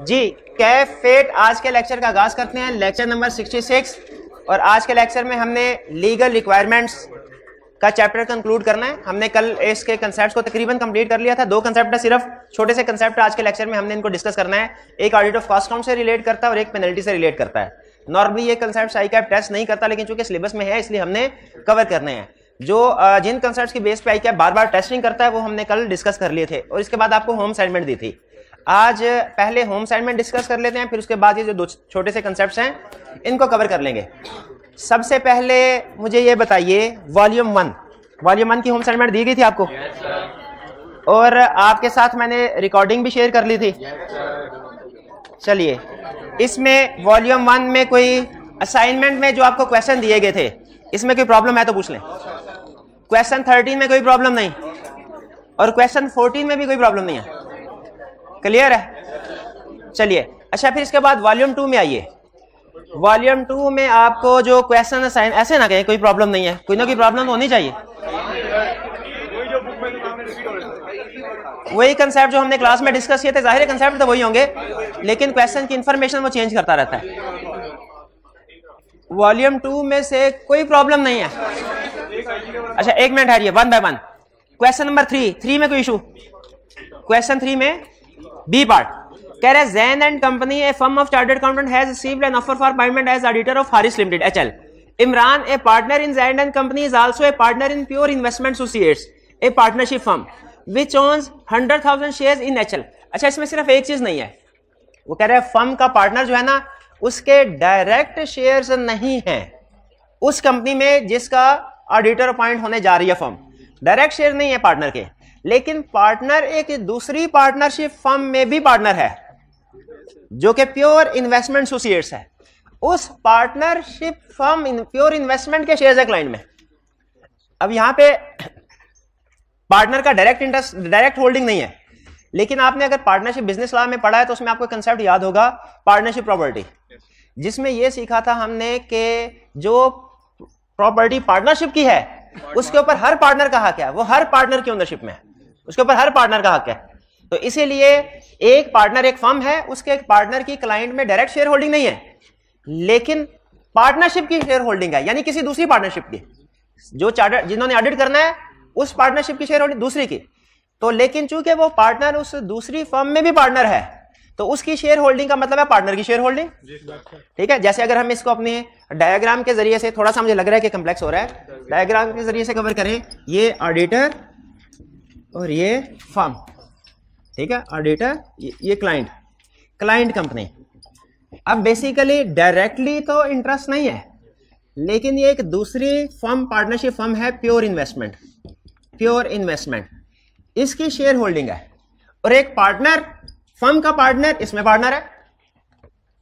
जी कैफेट आज के लेक्चर का आगाज़ करते हैं। लेक्चर नंबर 66 और आज के लेक्चर में हमने लीगल रिक्वायरमेंट्स का चैप्टर कंक्लूड करना है। हमने कल इसके कंसेप्ट को तकरीबन कंप्लीट कर लिया था। दो कंसेप्ट सिर्फ़। छोटे से कंसेप्ट आज के लेक्चर में हमने इनको डिस्कस करना है। एक ऑडिट ऑफ़ कॉस्ट काउंट से रिलेट करता है और एक पेनल्टी से रिलेट करता है। नॉर्मली ये कंसेप्ट आई कैप टेस्ट नहीं करता, लेकिन चूँकि सिलेबस में है, इसलिए हमने कवर करने हैं। जो जिन कंसर्ट्स की बेस पे आई क्या बार बार टेस्टिंग करता है वो हमने कल डिस्कस कर लिए थे। और इसके बाद आपको होम असाइनमेंट दी थी। आज पहले होम असाइनमेंट डिस्कस कर लेते हैं फिर उसके बाद ये जो दो छोटे से कंसेप्ट हैं इनको कवर कर लेंगे। सबसे पहले मुझे ये बताइए वॉल्यूम वन वॉल्यूम वन की होम असाइनमेंट दी गई थी आपको? Yes, और आपके साथ मैंने रिकॉर्डिंग भी शेयर कर ली थी। Yes, चलिए इसमें वॉल्यूम वन में कोई असाइनमेंट में जो आपको क्वेश्चन दिए गए थे इसमें कोई प्रॉब्लम है तो पूछ लें। क्वेश्चन थर्टीन में कोई प्रॉब्लम नहीं। और क्वेश्चन फोर्टीन में भी कोई प्रॉब्लम नहीं है। क्लियर है? चलिए अच्छा फिर इसके बाद वॉल्यूम टू में आइए। वॉल्यूम टू में आपको जो क्वेश्चन असाइन ऐसे ना कहें, कोई प्रॉब्लम नहीं है। कोई ना कोई प्रॉब्लम तो होनी चाहिए। वही कंसेप्ट जो हमने क्लास में डिस्कस किए थे, ज़ाहिर कंसेप्ट तो वही होंगे, लेकिन क्वेश्चन की इंफॉर्मेशन वो चेंज करता रहता है। वॉल्यूम टू में से कोई प्रॉब्लम नहीं है। अच्छा एक minute हारिए one by one question number three three में कोई इशू क्वेश्चन थ्री में बी पार्ट कह रहे Jain and company a firm of chartered accountant has received an offer for appointment as auditor of Haris limited HL Imran a partner in Jain and company is also a partner in pure investment associates a partnership firm which owns hundred thousand share in HL अच्छा इसमें सिर्फ़ एक चीज़ नहीं है। वो कह रहे हैं फर्म का पार्टनर जो है ना, उसके डायरेक्ट शेयर्स नहीं है। उस कंपनी में जिसका ऑडिटर अपॉइंट होने जा रही है फर्म। डायरेक्ट शेयर नहीं है पार्टनर के। लेकिन पार्टनर एक दूसरी पार्टनरशिप फर्म में भी पार्टनर है, जो कि प्योर इन्वेस्टमेंट एसोसिएट्स है। उस partnership firm in, pure investment के शेयर है क्लाइंट में। अब यहाँ पे पार्टनर का डायरेक्ट इंटरेस्ट, डायरेक्ट होल्डिंग नहीं है। लेकिन आपने अगर पार्टनरशिप बिज़नेस लॉ में पढ़ा है तो उसमें आपको कंसेप्ट याद होगा पार्टनरशिप प्रॉपर्टी जिसमें यह सीखा था हमने कि जो प्रॉपर्टी पार्टनरशिप की है। उसके ऊपर हर पार्टनर का हक है। वो हर पार्टनर की ओनरशिप में है। उसके ऊपर हर पार्टनर का हक है। तो इसीलिए एक पार्टनर एक फर्म है उसके एक पार्टनर की क्लाइंट में डायरेक्ट शेयर होल्डिंग नहीं है। लेकिन पार्टनरशिप की शेयर होल्डिंग है यानी किसी दूसरी पार्टनरशिप की। जो चार्टर जिन्होंने ऑडिट करना है उस पार्टनरशिप की शेयर होल्डिंग दूसरी की। तो लेकिन चूँकि वो पार्टनर उस दूसरी फर्म में भी पार्टनर है तो उसकी शेयर होल्डिंग का मतलब है पार्टनर की शेयर होल्डिंग ठीक है? जैसे अगर हम इसको अपने डायग्राम के ज़रिए से थोड़ा सा मुझे लग रहा है कि कम्प्लेक्स हो रहा है। डायग्राम के ज़रिए से कवर करें, ये ऑडिटर और ये फर्म ठीक है? ऑडिटर ये क्लाइंट क्लाइंट कंपनी अब बेसिकली डायरेक्टली तो इंटरेस्ट नहीं है, लेकिन ये एक दूसरी फर्म पार्टनरशिप फर्म है प्योर इन्वेस्टमेंट प्योर इन्वेस्टमेंट इसकी शेयर होल्डिंग है और एक पार्टनर फर्म का पार्टनर इसमें पार्टनर है।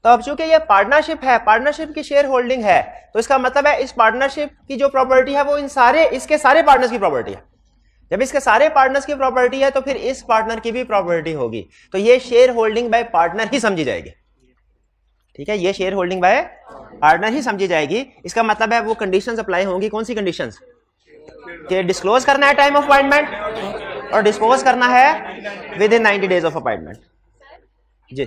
तो अब चूँकि ये पार्टनरशिप है पार्टनरशिप की शेयर होल्डिंग है तो इसका मतलब है इस पार्टनरशिप की जो प्रॉपर्टी है वो इन सारे, इसके सारे पार्टनर्स की प्रॉपर्टी है। जब इसके सारे पार्टनर्स की प्रॉपर्टी है तो फिर इस पार्टनर की भी प्रॉपर्टी होगी। तो ये शेयर होल्डिंग बाय पार्टनर ही समझी जाएगी। ठीक है, ये शेयर होल्डिंग बाय पार्टनर ही समझी जाएगी। इसका मतलब है वो कंडीशंस अप्लाई होंगी। कौन सी कंडीशंस कि डिस्क्लोज करना है टाइम ऑफ़ अपॉइंटमेंट और डिस्पोज करना है within ninety days of appointment जी।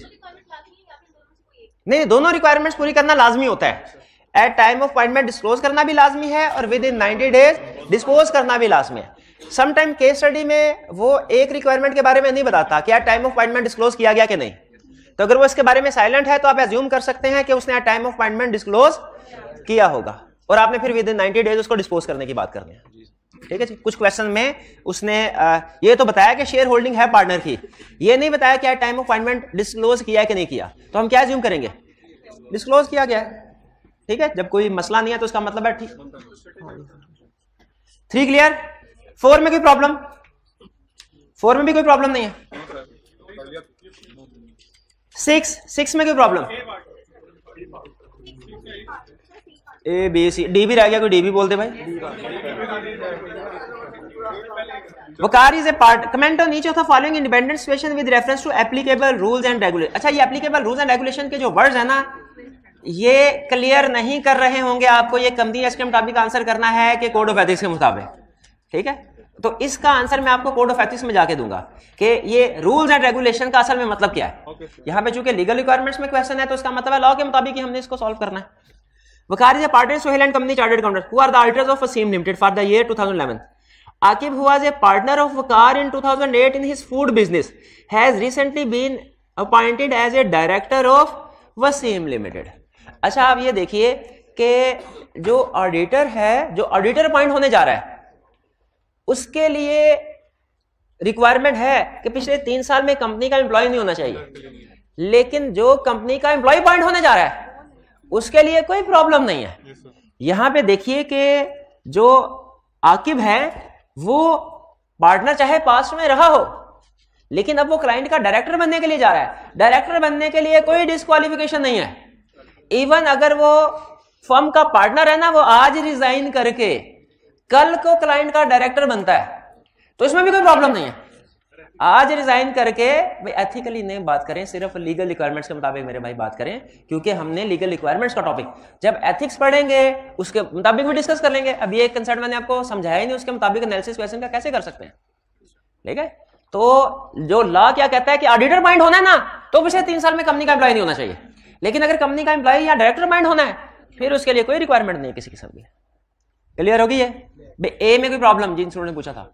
नहीं दोनों रिक्वायरमेंट्स पूरी करना लाजमी होता है। At time of appointment disclose करना भी लाजमी है और within ninety days dispose करना भी लाजमी है। समटाइम केस स्टडी में वो एक रिक्वायरमेंट के बारे में नहीं बताता कि at time of appointment disclose किया गया कि नहीं। तो अगर वो इसके बारे में साइलेंट है तो आप एज्यूम कर सकते हैं कि उसने at time of appointment disclose किया होगा। और आपने फिर विद इन नाइनटी डेज़ उसको डिस्पोज करने की बात करनी है। ठीक है जी? कुछ क्वेश्चन में उसने आ, ये तो बताया कि शेयर होल्डिंग है पार्टनर की। ये नहीं बताया कि टाइम ऑफ़ अपॉइंटमेंट डिस्क्लोज किया कि नहीं किया। तो हम क्या एज्यूम करेंगे? डिस्क्लोज किया गया है। ठीक है? जब कोई मसला नहीं है तो उसका मतलब है ठीक। थ्री क्लियर फोर में कोई प्रॉब्लम फोर में भी कोई प्रॉब्लम नहीं है। सिक्स सिक्स में कोई problem A B C D भी रह गया, कोई डी भी बोलते भाई। Waqar is a part comment on नीचे the following independent situation with reference to applicable rules and regulation अच्छा ये एप्लीकेबल रूल्स एंड रेगुलेशन के जो वर्ड्स है ना ये क्लियर नहीं कर रहे होंगे आपको ये कमदी एस के मुताबिक आंसर करना है कि कोड ऑफ़ एथिक्स के मुताबिक। ठीक है? तो इसका आंसर मैं आपको कोड ऑफ़ एथिक्स में जाके दूँगा कि ये रूल्स एंड रेगुलेशन का असल में मतलब क्या है। Okay, यहाँ पे चूँकि लीगल रिक्वायरमेंट्स में क्वेश्चन है तो इसका मतलब लॉ के मुताबिक हमने इसको सॉल्व करना है। Waqari the partner Sohail and company chartered accountant who the auditors of Asim limited for the year 2011 Aqib who was a partner of Waqar in 2008 in his food business has recently been appointed as a director of Wasim limited अच्छा आप ये देखिए कि जो auditor है जो auditor appoint होने जा रहा है उसके लिए रिक्वायरमेंट है कि पिछले तीन साल में कंपनी का एम्प्लॉय नहीं होना चाहिए। लेकिन जो कंपनी का एम्प्लॉय पॉइंट होने जा रहा है उसके लिए कोई प्रॉब्लम नहीं है। यहाँ पे देखिए कि जो आकिब है वो पार्टनर चाहे पास्ट में रहा हो लेकिन अब वो क्लाइंट का डायरेक्टर बनने के लिए जा रहा है। डायरेक्टर बनने के लिए कोई डिस्कालिफिकेशन नहीं है। इवन अगर वो फर्म का पार्टनर है ना, वो आज रिजाइन करके, कल को क्लाइंट का डायरेक्टर बनता है तो इसमें भी कोई प्रॉब्लम नहीं है। आज रिजाइन करके, भाई एथिकली नहीं बात करें, सिर्फ़ लीगल रिक्वायरमेंट्स के मुताबिक मेरे भाई बात करें, क्योंकि हमने लीगल रिक्वायरमेंट्स का टॉपिक जब एथिक्स पढ़ेंगे, उसके मुताबिक भी डिस्कस कर लेंगे। अब ये कंसेप्ट मैंने आपको समझाया ही नहीं, उसके मुताबिक एनालिसिस क्वेश्चन का कैसे कर सकते हैं? ठीक है? तो जो लॉ क्या कहता है कि ऑडिटर माइंड होना है ना तो पिछले तीन साल में कंपनी का एम्प्लॉय नहीं होना चाहिए। लेकिन अगर कंपनी का एम्प्लॉय या डायरेक्टर माइंड होना है, फिर उसके लिए कोई रिक्वायरमेंट नहीं किसी किस्म की क्लियर होगी ये? ए में कोई प्रॉब्लम जिन स्टूडेंट ने पूछा था।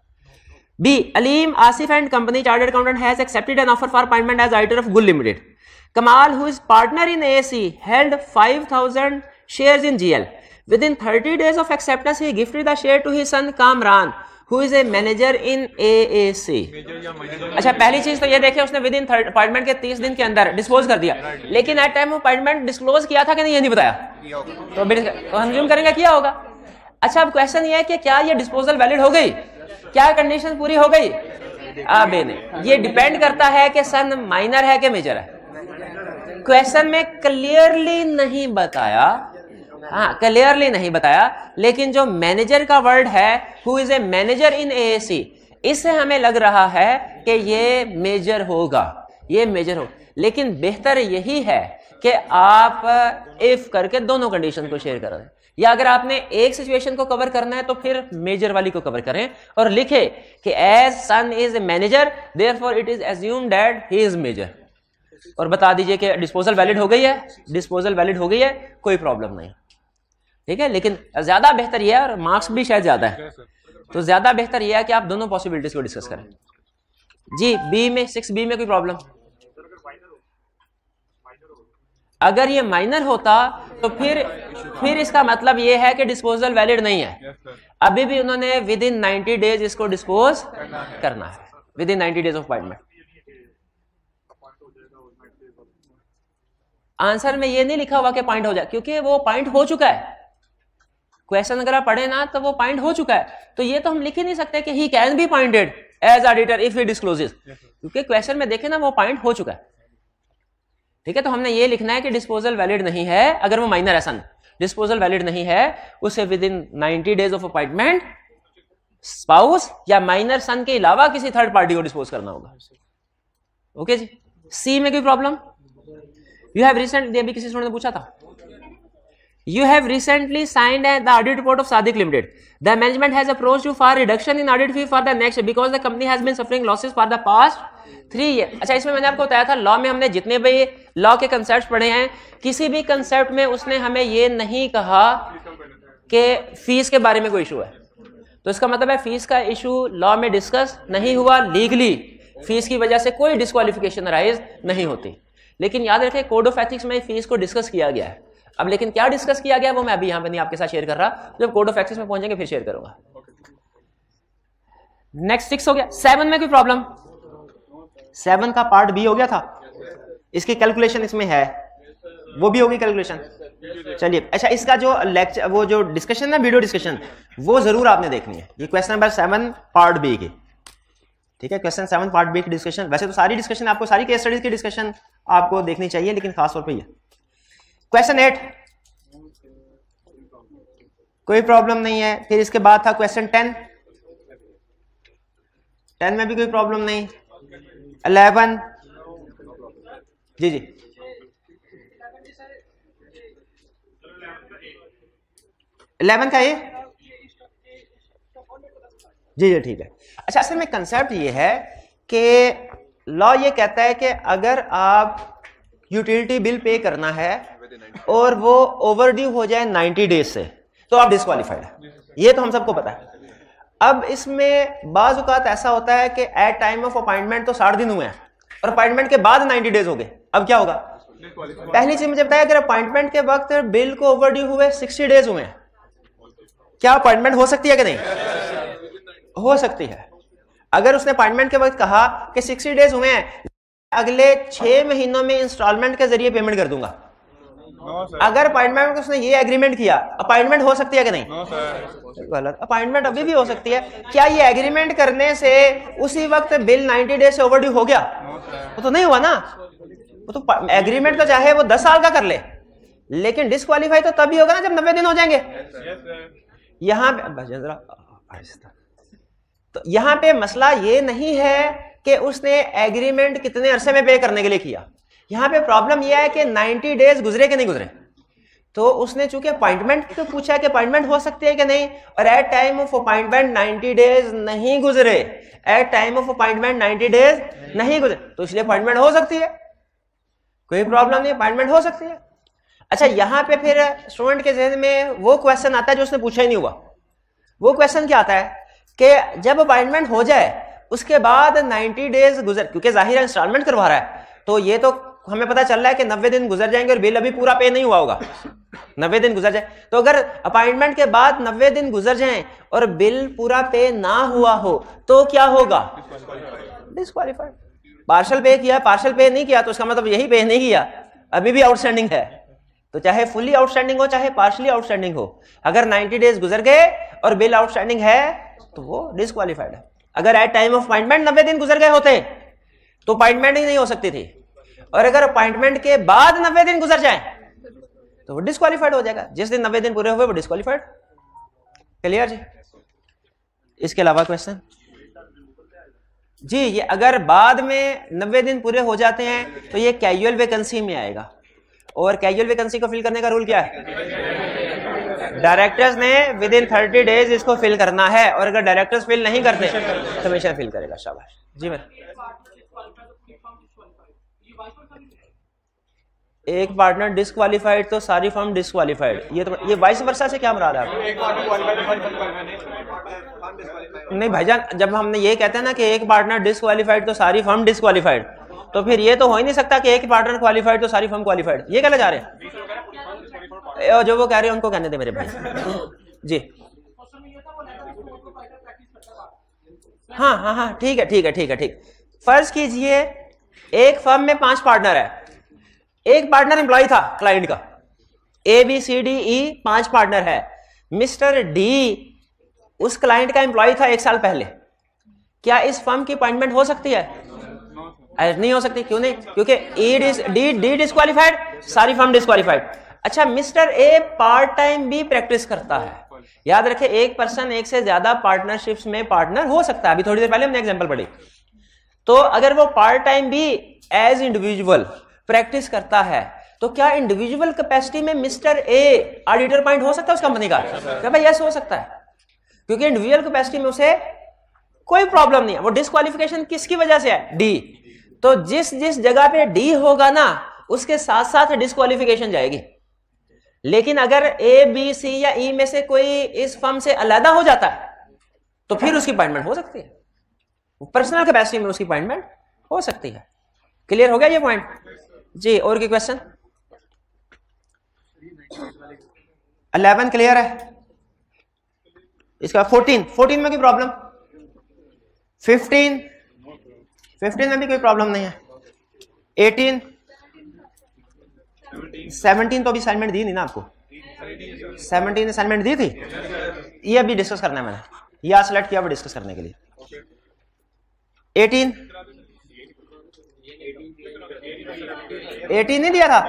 B Aleem Asif and company chartered accountant has accepted an offer for appointment as auditor of Gul limited Kamal who is partner in A C held five thousand share in G within thirty days of acceptance he gift the share to he son Kamran who is a manager in AAC. अच्छा पहली चीज़ तो ये देखे उसने with in third appointment के 30 दिन के अंदर डिस्पोज कर दिया। लेकिन एट टाइम अपॉइंटमेंट डिस्क्लोज किया था कि नहीं ये नहीं बताया? तो, तो हम करेंगे किया होगा। अच्छा अब क्वेश्चन ये है कि क्या ये डिस्पोजल वैलिड हो गई? क्या कंडीशन पूरी हो गई? अब ये डिपेंड करता है कि सन माइनर है कि मेजर है? क्वेश्चन में क्लियरली नहीं बताया हाँ क्लियरली नहीं बताया, लेकिन जो मैनेजर का वर्ड है who is a manager in AAC इससे हमें लग रहा है कि ये मेजर होगा, ये मेजर हो। लेकिन बेहतर यही है कि आप इफ़ करके दोनों कंडीशन को शेयर करें। या अगर आपने एक सिचुएशन को कवर करना है तो फिर मेजर वाली को कवर करें और लिखे कि as son is a manager therefore it is assume that he is major और बता दीजिए कि डिस्पोजल वैलिड हो गई है डिस्पोजल वैलिड हो गई है, कोई प्रॉब्लम नहीं। ठीक है? लेकिन ज़्यादा बेहतर यह है और मार्क्स भी शायद ज़्यादा है। तो ज़्यादा बेहतर यह है कि आप दोनों पॉसिबिलिटीज को डिस्कस करें। जी बी में सिक्स बी में कोई प्रॉब्लम अगर ये माइनर होता तो फिर फिर इसका मतलब ये है कि डिस्पोजल वैलिड नहीं है। अभी भी उन्होंने विद इन नाइनटी डेज़ इसको डिस्पोज करना है। Within ninety days of appointment answer में ये नहीं लिखा हुआ कि पॉइंट हो जाए क्योंकि वो पॉइंट हो चुका है। क्वेश्चन अगर आप पढ़े ना तो वो पॉइंट हो चुका है। तो ये तो हम लिख ही नहीं सकते कि he can be pointed as auditor if he discloses क्योंकि क्वेश्चन में देखे ना वो पॉइंट हो चुका है। ठीक है तो हमने ये लिखना है कि डिस्पोजल वैलिड नहीं है अगर वो माइनर है सन डिस्पोजल वैलिड नहीं है उसे within ninety days of appointment spouse या माइनर सन के अलावा किसी थर्ड पार्टी को डिस्पोज करना होगा। ओके जी? सी में कोई प्रॉब्लम यू हैव रिसेंट अभी किसी स्टूडेंट ने पूछा था? You have recently signed the audit report of Sadiq limited the management has approach you for reduction in audit fee for the next because the company has been suffering losses for the past three year अच्छा इसमें मैंने आपको बताया था law में हमने जितने भी लॉ के कंसेप्ट पढ़े हैं किसी भी कंसेप्ट में उसने हमें ये नहीं कहा कि फ़ीस के बारे में कोई इशू है तो इसका मतलब है फ़ीस का इशू लॉ में डिस्कस नहीं हुआ लीगली फ़ीस की वजह से कोई डिस्कालिफिकेशन राइज नहीं होती लेकिन याद रखें कोड ऑफ़ एथिक्स में फ़ीस को डिस्कस किया गया है अब लेकिन क्या डिस्कस किया गया वो मैं अभी यहाँ पर नहीं आपके साथ शेयर कर रहा। जब कोड ऑफ़ एथिक्स में पहुँचेंगे, फिर शेयर करूँगा। नेक्स्ट सिक्स हो गया। सेवन में कोई प्रॉब्लम सेवन का पार्ट बी हो गया था। इसकी कैलकुलेशन इसमें है। वो भी होगी कैलकुलेशन चलिए अच्छा इसका जो लेक्चर वो जो डिस्कशन है वीडियो डिस्कशन वो ज़रूर आपने देखनी है। ये question number seven part B की। ठीक है क्वेश्चन सेवन पार्ट बी की डिस्कशन वैसे तो सारी डिस्कशन आपको, सारी केस स्टडीज़ की डिस्कशन आपको देखनी चाहिए, लेकिन खासतौर पर ये। क्वेश्चन एट कोई प्रॉब्लम नहीं है। फिर इसके बाद था क्वेश्चन टेन टेन में भी कोई प्रॉब्लम नहीं। अलेवन जी जी. इलेवन का ये? जी जी, ठीक है। अच्छा असल में कंसेप्ट ये है कि लॉ ये कहता है कि अगर आप यूटिलिटी बिल पे करना है और वो ओवर ड्यू हो जाए 90 डेज़ से। तो आप डिस्कालीफाइड है। ये तो हम सबको पता है। अब इसमें बाजुकात ऐसा होता है कि एट टाइम ऑफ़ अपॉइंटमेंट तो साठ दिन हुए हैं और अपॉइंटमेंट के बाद 90 डेज़ हो गए। अब क्या होगा? पहली चीज़ मुझे बताया अगर अपॉइंटमेंट के वक्त बिल को ओवर ड्यू हुए 60 डेज़ हुए हैं। क्या अपॉइंटमेंट हो सकती है कि नहीं? हो सकती है। अगर उसने अपॉइंटमेंट के वक्त कहा कि 60 डेज़ हुए हैं, अगले छह महीनों में इंस्टॉलमेंट के ज़रिए पेमेंट कर दूँगा। अगर अपॉइंटमेंट उसने ये एग्रीमेंट किया अपॉइंटमेंट हो सकती है कि नहीं? गलत। अपॉइंटमेंट अभी भी हो सकती है। क्या ये एग्रीमेंट करने से उसी वक्त बिल 90 डेज़ से ओवरड्यू हो गया? वो तो नहीं हुआ ना। वो तो एग्रीमेंट तो चाहे वो 10 साल का कर ले लेकिन डिस्कालीफाई तो तभी होगा ना जब नब्बे दिन हो जाएँगे। यहाँ तो यहाँ पे मसला ये नहीं है कि उसने एग्रीमेंट कितने अरसे में पे करने के लिए किया। यहाँ पे प्रॉब्लम यह है कि 90 डेज़ गुजरे कि नहीं गुजरे? तो उसने चूँकि अपॉइंटमेंट तो पूछा कि अपॉइंटमेंट हो सकती है कि नहीं? और at time of appointment 90 days नहीं गुजरे। At time of appointment 90 days नहीं गुजरे। तो इसलिए अपॉइंटमेंट हो सकती है। कोई प्रॉब्लम नहीं अपॉइंटमेंट हो सकती है। अच्छा यहाँ पे फिर स्टूडेंट के जहन में वो क्वेश्चन आता है जो उसने पूछा ही नहीं हुआ। वो क्वेश्चन क्या आता है? कि जब अपॉइंटमेंट हो जाए, उसके बाद 90 डेज़ गुजर, क्योंकि ज़ाहिर इंस्टॉलमेंट करवा रहा है। तो ये तो हमें पता चल रहा है कि नब्बे दिन गुजर जाएँगे और बिल अभी पूरा पे नहीं हुआ होगा। नब्बे दिन गुजर जाए। तो अगर अपॉइंटमेंट के बाद नब्बे दिन गुजर जाएँ और बिल पूरा पे ना हुआ हो तो क्या होगा? डिस्कालीफाइड पार्शल पे किया पार्शल पे नहीं किया तो उसका मतलब यही पे नहीं किया। अभी भी आउटस्टैंडिंग है। तो चाहे फुली आउटस्टैंडिंग हो, चाहे पार्शली आउटस्टैंडिंग हो, अगर 90 डेज़ गुजर गए और बिल आउटस्टैंडिंग है तो वो डिस्कालीफाइड है। अगर एट टाइम ऑफ़ अपॉइंटमेंट नब्बे दिन गुजर गए होते तो अपॉइंटमेंट ही नहीं हो सकती थी। और अगर अपॉइंटमेंट के बाद नब्बे दिन गुजर जाए तो वो डिस्कालीफाइड हो जाएगा। जिस दिन नब्बे दिन पूरे हुए, वो डिस्कालीफाइड क्लियर जी? इसके अलावा क्वेश्चन जी, ये अगर बाद में नब्बे दिन पूरे हो जाते हैं तो ये कैजुअल वैकेंसी में आएगा। और कैजुअल वैकेंसी को फिल करने का रूल क्या है? डायरेक्टर्स ने विद इन थर्टी डेज़ इसको फिल करना है। और अगर डायरेक्टर्स फिल नहीं करते तो हमेशा फिल करेगा, शाबाश। जी मैं एक पार्टनर डिस्क्वालीफाइड तो सारी फर्म डिस्क्वालीफाइड ये तो ये वाइस वर्षा से क्या मरा रहा है? नहीं भाईजान जब हमने ये कहते हैं ना कि एक पार्टनर डिस्क्वालीफाइड तो सारी फर्म डिस्क्वालीफाइड तो फिर ये तो हो ही नहीं सकता कि एक पार्टनर क्वालिफाइड तो सारी फर्म क्वालिफाइड ये कहना जा रहे हैं? जो वो कह रहे हैं उनको कहने दे मेरे भाई। जी। हाँ हाँ हाँ ठीक है ठीक है ठीक है ठीक। फ़र्ज़ कीजिए एक फर्म में पाँच पार्टनर है। एक पार्टनर एम्प्लॉय था क्लाइंट का। ए बी सी डी ई पाँच पार्टनर है। मिस्टर डी उस क्लाइंट का इंप्लॉय था एक साल पहले। क्या इस फर्म की अपॉइंटमेंट हो सकती है? नहीं हो सकती, क्यों नहीं? क्योंकि डी डी डिस्कालीफाइड सारी फर्म डिस्कालीफाइड अच्छा मिस्टर ए पार्ट टाइम भी प्रैक्टिस करता है। याद रखे, एक पर्सन एक से ज़्यादा पार्टनरशिप्स में पार्टनर हो सकता है। अभी थोड़ी देर पहले हमने एग्जांपल पढ़ी। तो अगर वो पार्ट टाइम भी एज इंडिविजुअल प्रैक्टिस करता है तो क्या इंडिविजुअल कैपेसिटी में मिस्टर ए ऑडिटर पॉइंट हो सकता है उस कंपनी का? क्या भाई यस हो सकता है। क्योंकि इंडिविजुअल कैपेसिटी में उसे कोई प्रॉब्लम नहीं है। वो डिस्कालिफिकेशन किसकी वजह से है? डी तो जिस जिस जगह पे डी होगा ना, उसके साथ साथ डिस्कालिफिकेशन जाएगी। लेकिन अगर ए बी सी या ई e में से कोई इस फर्म से अलहदा हो जाता है तो फिर उसकी अपॉइंटमेंट हो सकती है। पर्सनल कैपेसिटी में उसकी अपॉइंटमेंट हो सकती है। क्लियर हो गया ये पॉइंट जी, और की क्वेश्चन अलेवन क्लियर है। इसका फोर्टीन फोर्टीन में कोई प्रॉब्लम फिफ्टीन फिफ्टीन में भी कोई प्रॉब्लम नहीं है। एटीन सेवनटीन तो अभी असाइनमेंट दी नहीं ना आपको? सेवनटीन असाइनमेंट दी थी? ये अभी डिस्कस करना है मैंने। ये सेलेक्ट किया डिस्कस करने के लिए। एटीन? एटीन नहीं दिया था?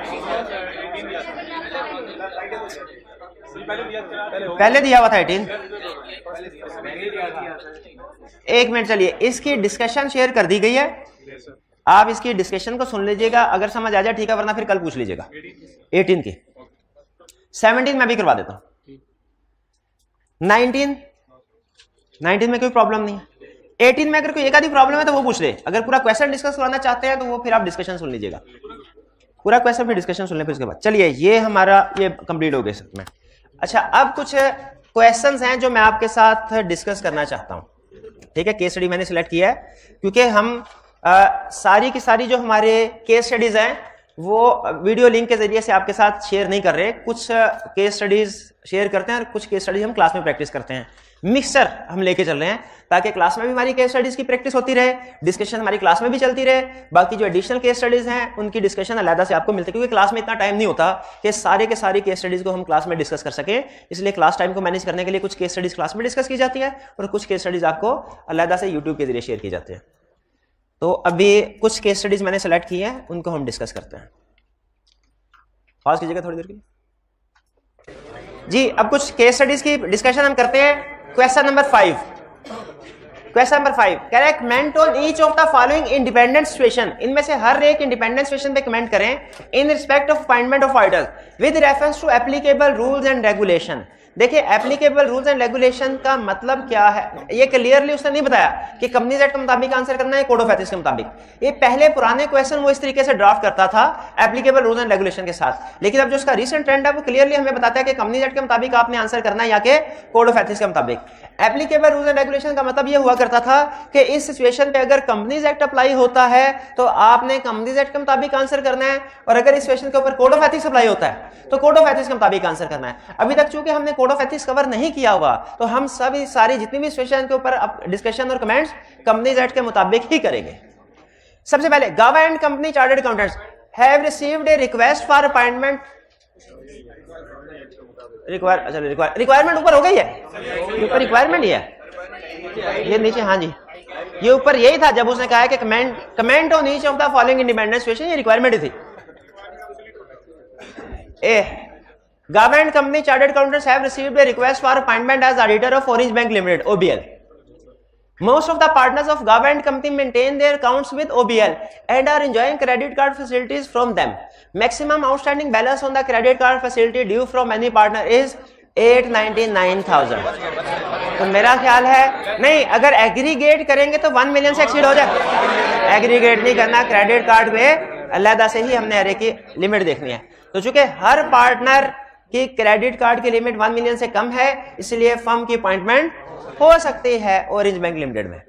पहले दिया हुआ था एटीन। एक मिनट चलिए, इसकी डिस्कशन शेयर कर दी गई है। आप इसकी डिस्कशन को सुन लीजिएगा, अगर समझ आ जाए ठीक है, वरना फिर कल पूछ लीजिएगा। एटीन की। सेवनटीन मैं भी करवा देता हूँ। नाइनटीन? नाइनटीन में कोई प्रॉब्लम नहीं है। एटीन में अगर कोई एक आधी प्रॉब्लम है तो वो पूछ ले। अगर पूरा क्वेश्चन डिस्कस करना चाहते हैं तो वो फिर आप डिस्कशन सुन लीजिएगा। पूरा क्वेश्चन फिर डिस्कशन सुन ले फिर उसके बाद। चलिए ये हमारा ये कंप्लीट हो गया सर में। अच्छा अब कुछ क्वेश्चन हैं जो मैं आपके साथ डिस्कस करना चाहता हूँ। ठीक है केस स्टडी मैंने सिलेक्ट किया है क्योंकि हम आ, सारी की सारी जो हमारे केस स्टडीज़ हैं वो वीडियो लिंक के ज़रिए से आपके साथ शेयर नहीं कर रहे। कुछ केस स्टडीज़ शेयर करते हैं और कुछ केस स्टडीज़ हम क्लास में प्रैक्टिस करते हैं। मिक्सर हम लेके चल रहे हैं, ताकि क्लास में भी हमारी केस स्टडीज़ की प्रैक्टिस होती रहे डिस्कशन हमारी क्लास में भी चलती रहे। बाकी जो एडिशनल केस स्टडीज़ हैं, उनकी डिस्कशन अलहदा से आपको मिलती है, क्योंकि क्लास में इतना टाइम नहीं होता कि सारे के सारी केस स्टडीज़ को हम क्लास में डिस्कस कर सके। इसलिए क्लास टाइम को मैनेज करने के लिए कुछ केस स्टडीज़ क्लास में डिस्कस की जाती है, और कुछ केस स्टडीज़ आपको अलहदा से यूट्यूब के ज़रिए शेयर की जाती है। तो अभी कुछ केस स्टडीज़ मैंने सेलेक्ट की है, उनको हम डिस्कस करते हैं। पास कीजिएगा थोड़ी देर के लिए। जी, अब कुछ केस स्टडीज़ की डिस्कशन हम करते हैं। Question number five question number five correct comment on each of the following independent situation इनमें से हर एक इंडिपेंडेंट सिचुएशन पे कमेंट करें in respect of appointment of order with reference to applicable rules and regulation देखिए applicable rules and regulation का मतलब क्या है? ये क्लियरली उसने नहीं बताया कि कंपनीज़ एक्ट के मुताबिक आंसर करना है कोड ऑफ़ एथिक्स के मुताबिक। ये पहले पुराने क्वेश्चन वो इस तरीके से ड्राफ्ट करता था एप्लीकेबल रूल्स एंड रेगुलेशन के साथ। लेकिन अब जो उसका रिसेंट ट्रेंड है, वो क्लियरली हमें बताता है कि कंपनीज़ एक्ट के मुताबिक आपने आंसर करना है या के कोड ऑफ़ एथिक्स के मुताबिक। एप्लीकेबल रूल्स एंड रेगुलेशन का मतलब ये हुआ करता था कि इस सिचुएशन पे अगर कंपनीज़ एक्ट अप्लाई होता है तो आपने कंपनीज़ एक्ट के मुताबिक आंसर करना है, और अगर इस सिचुएशन के ऊपर कोड ऑफ़ एथिक्स अप्लाई होता है तो कोड ऑफ़ एथिक्स के मुताबिक आंसर करना है। अभी तक चूँकि हमने कोड ऑफ़ एथिक्स कवर नहीं किया हुआ तो हम सभी सारी जितनी भी सिचुएशन के ऊपर डिस्कशन और कमेंट्स कंपनीज़ एक्ट के मुताबिक ही करेंगे। सबसे पहले government company chartered accountants have received a request for appointment require अच्छा रिक्वायर रिक्वायरमेंट ऊपर हो गई है? ऊपर रिक्वायरमेंट ही है। ये नीचे हाँ जी। ये ऊपर यही था, जब उसने कहा है कि comment comment on each of the following independent situation ये रिक्वायरमेंट ही थी। A government company chartered accountants have received a request for appointment as auditor of orange bank limited OBL Most of the partners of government company maintain their accounts with OBL and are enjoying credit card facilities from them. Maximum outstanding balance on the credit card facility due from any partner is 899,000. तो मेरा ख्याल है नहीं अगर aggregate करेंगे तो one million से exceed हो जाए एग्रीगेट नहीं करना क्रेडिट कार्ड में अलहदा से ही हमने अरे की लिमिट देखनी है तो चूँकि हर पार्टनर की क्रेडिट कार्ड की लिमिट वन मिलियन से कम है, इसलिए फर्म की अपॉइंटमेंट हो सकती है ऑरेंज बैंक लिमिटेड में।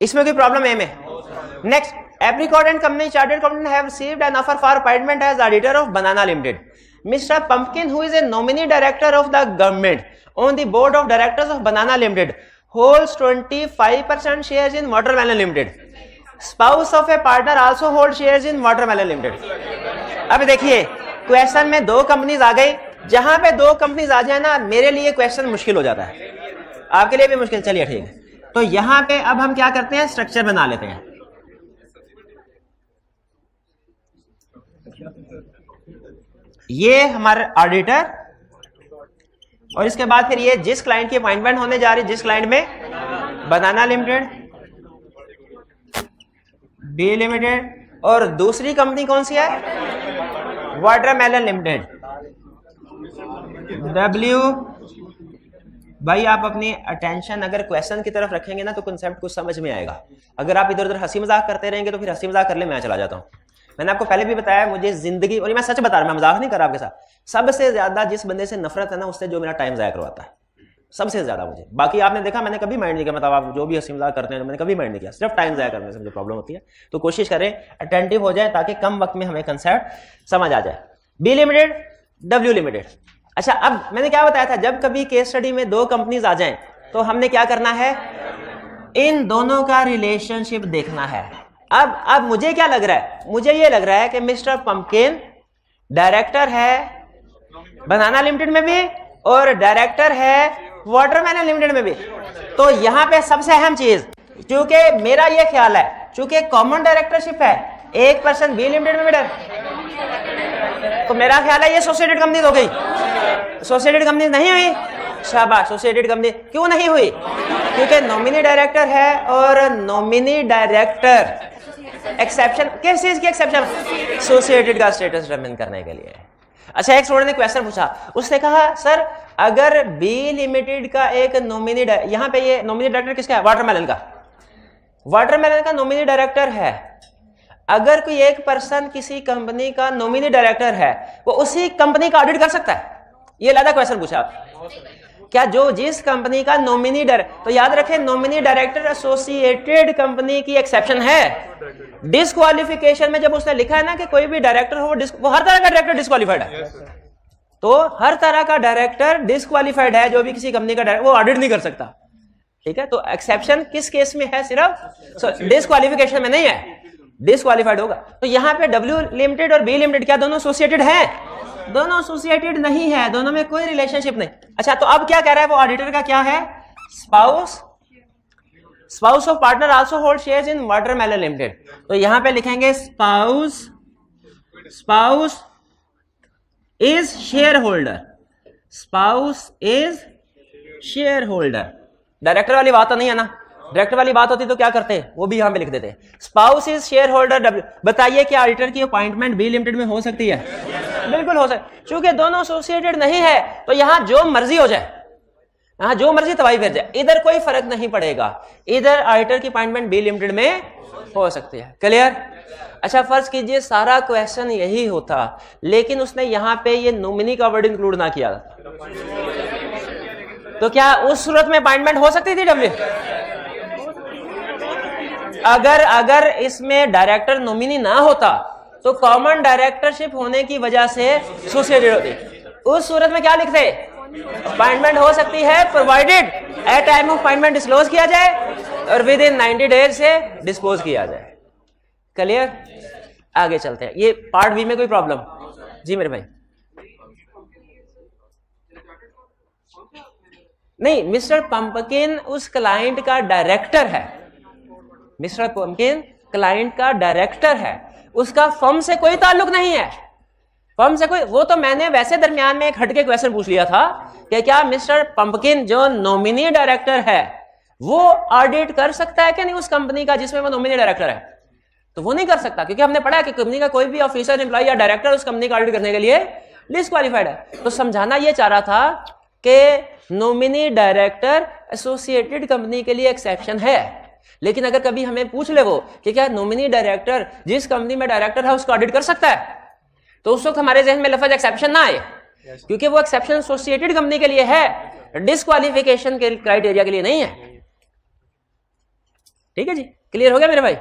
इसमें कोई प्रॉब्लम है में next apricot and company chartered accountant have received an offer for appointment as auditor of banana limited mister pumpkin who is a nominee director of the government on the board of directors of banana limited holds 25% shares in watermelon limited. Spouse of a partner also holds shares in watermelon limited. अब देखिए question में दो companies आ गई। जहाँ पे दो companies आ जाए ना, मेरे लिए क्वेश्चन मुश्किल हो जाता है। आपके लिए भी मुश्किल। चलिए, ठीक है। तो यहाँ पे अब हम क्या करते हैं? स्ट्रक्चर बना लेते हैं। ये हमारे ऑडिटर और इसके बाद फिर ये जिस क्लाइंट की अपॉइंटमेंट होने जा रही, जिस क्लाइंट में? बनाना लिमिटेड बी लिमिटेड और दूसरी कंपनी कौन सी है? Watermelon limited. डब्ल्यू भाई आप अपनी अटेंशन अगर क्वेश्चन की तरफ़ रखेंगे ना तो कंसेप्ट कुछ समझ में आएगा। अगर आप इधर उधर हँसी मज़ाक करते रहेंगे तो फिर हँसी मज़ाक कर ले, मैं चला जाता हूँ। मैंने आपको पहले भी बताया मुझे ज़िंदगी, और मैं सच बता रहा मैं मज़ाक नहीं कर रहा आपके साथ। सबसे ज़्यादा जिस बंदे से नफरत है ना, उससे जो मेरा टाइम जाया करवाता है। सबसे ज़्यादा मुझे। बाकी आपने देखा, मैंने कभी माइंड नहीं किया। मतलब आप जो भी मज़ाक करते हैं मैंने कभी माइंड नहीं किया। सिर्फ़ टाइम जाया करने से मुझे प्रॉब्लम होती है। तो कोशिश करें अटेंटिव हो जाए, ताकि कम वक्त में हमें कंसेप्ट समझ आ जाए। बी लिमिटेड डब्ल्यू लिमिटेड अच्छा अब मैंने क्या बताया था? जब कभी केस स्टडी में दो कंपनीज़ आ जाए तो हमने क्या करना है? इन दोनों का रिलेशनशिप देखना है। अब अब मुझे क्या लग रहा है? मुझे ये लग रहा है कि मिस्टर पंपकिन डायरेक्टर है बनाना लिमिटेड में भी, और डायरेक्टर है वाटरमैलन लिमिटेड में भी। तो यहाँ पे सबसे अहम चीज़ क्योंकि मेरा ये ख्याल है क्योंकि कॉमन डायरेक्टरशिप है, एक पर्सन बी लिमिटेड में तो मेरा ख्याल है ये एसोसिएटेड कंपनी हो गई। एसोसिएटेड कंपनी नहीं हुई? शाबाश एसोसिएटेड कंपनी क्यों नहीं हुई? क्योंकि नॉमिनी डायरेक्टर है और नॉमिनी डायरेक्टर एक्सेप्शन किस चीज़ की एक्सेप्शन एसोसिएटेड का स्टेटस डिटरमिन करने के लिए। अच्छा एक स्टूडेंट ने क्वेश्चन पूछा। उसने कहा, सर, अगर बी लिमिटेड का एक नॉमिनी यहाँ पे ये नॉमिनी डायरेक्टर किसका है? वाटरमेलन का। वाटरमेलन का नॉमिनी डायरेक्टर है। अगर कोई एक पर्सन किसी कंपनी का नॉमिनी डायरेक्टर है, वो उसी कंपनी का ऑडिट कर सकता है। ये लादा क्वेश्चन पूछा। क्या जो जिस कंपनी का नॉमिनी डायरेक्टर तो याद रखें नॉमिनी डायरेक्टर एसोसिएटेड कंपनी की एक्सेप्शन है। डिस्कालिफिकेशन में जब उसने लिखा है ना कि कोई भी डायरेक्टर हो वो हर तरह का डायरेक्टर डिस्कालीफाइड है। तो हर तरह का डायरेक्टर डिस्कालीफाइड है जो भी किसी कंपनी का डायरेक्टर वो ऑडिट नहीं कर सकता। ठीक है? तो एक्सेप्शन किस केस में है सिर्फ़? डिस्कालिफिकेशन में नहीं है। डिस्कालीफाइड होगा। तो यहाँ पे डब्ल्यू लिमिटेड और बी लिमिटेड क्या दोनों एसोसिएटेड है? दोनों एसोसिएटेड नहीं है, दोनों में कोई रिलेशनशिप नहीं। अच्छा तो अब क्या कह रहा है वो ऑडिटर का क्या है? Spouse spouse of partner also hold shares in watermelon limited तो यहाँ पे लिखेंगे spouse spouse is share holder spouse is share holder director वाली बात तो नहीं है ना? डायरेक्टर वाली बात होती तो क्या करते? वो भी यहाँ पे लिख देते। स्पाउस इज़ शेयर होल्डर बताइए कि ऑडिटर की अपॉइंटमेंट बी लिमिटेड में हो सकती है? बिल्कुल हो सकती क्योंकि दोनों एसोसिएटेड नहीं है तो यहाँ जो मर्ज़ी हो जाए। यहाँ जो मर्ज़ी तबाही फिर जाए। इधर कोई फ़र्क नहीं पड़ेगा। इधर ऑडिटर की अपॉइंटमेंट बी लिमिटेड में हो सकती है। क्लियर अच्छा फ़र्ज़ कीजिए सारा क्वेश्चन यही होता, लेकिन उसने यहाँ पे ये नोमिनी का वर्ड इंक्लूड ना किया। तो क्या उस सूरत में अपॉइंटमेंट हो सकती थी डब्ल्यू अगर अगर इसमें डायरेक्टर नॉमिनी ना होता तो कॉमन डायरेक्टरशिप होने की वजह से एसोसिएटेड होती। उस सूरत में क्या लिखते? अपॉइंटमेंट हो सकती है provided at time of appointment disclose किया जाए और विद इन नाइनटी डेज़ से डिस्पोज किया जाए। क्लियर आगे चलते हैं। ये पार्ट बी में कोई प्रॉब्लम जी मेरे भाई। नहीं मिस्टर पंपकिन उस क्लाइंट का डायरेक्टर है। मिस्टर पंपकिन क्लाइंट का डायरेक्टर है। उसका फर्म से कोई ताल्लुक नहीं है। फर्म से कोई, वो तो मैंने वैसे दरमियान में एक हटके क्वेश्चन पूछ लिया था कि क्या मिस्टर पंपकिन जो नॉमिनी डायरेक्टर है, वो ऑडिट कर सकता है कि नहीं उस कंपनी का जिसमें वो नॉमिनी डायरेक्टर है? तो वो नहीं कर सकता, क्योंकि हमने पढ़ा कि कंपनी का कोई भी ऑफिसर एम्प्लॉय या डायरेक्टर उस कंपनी का ऑडिट करने के लिए डिस्कालीफाइड है। तो समझाना यह चाह रहा था कि नॉमिनी डायरेक्टर एसोसिएटेड कंपनी के लिए एक्सेप्शन है। लेकिन अगर कभी हमें पूछ ले वो कि क्या नॉमिनी डायरेक्टर जिस कंपनी में डायरेक्टर है उसको ऑडिट कर सकता है? तो उस वक्त हमारे जहन में लफज एक्सेप्शन ना आए। क्योंकि वो एक्सेप्शन एसोसिएटेड कंपनी के लिए है। डिस्कालिफिकेशन के क्राइटेरिया के लिए नहीं है। ठीक है जी? क्लियर हो गया मेरे भाई?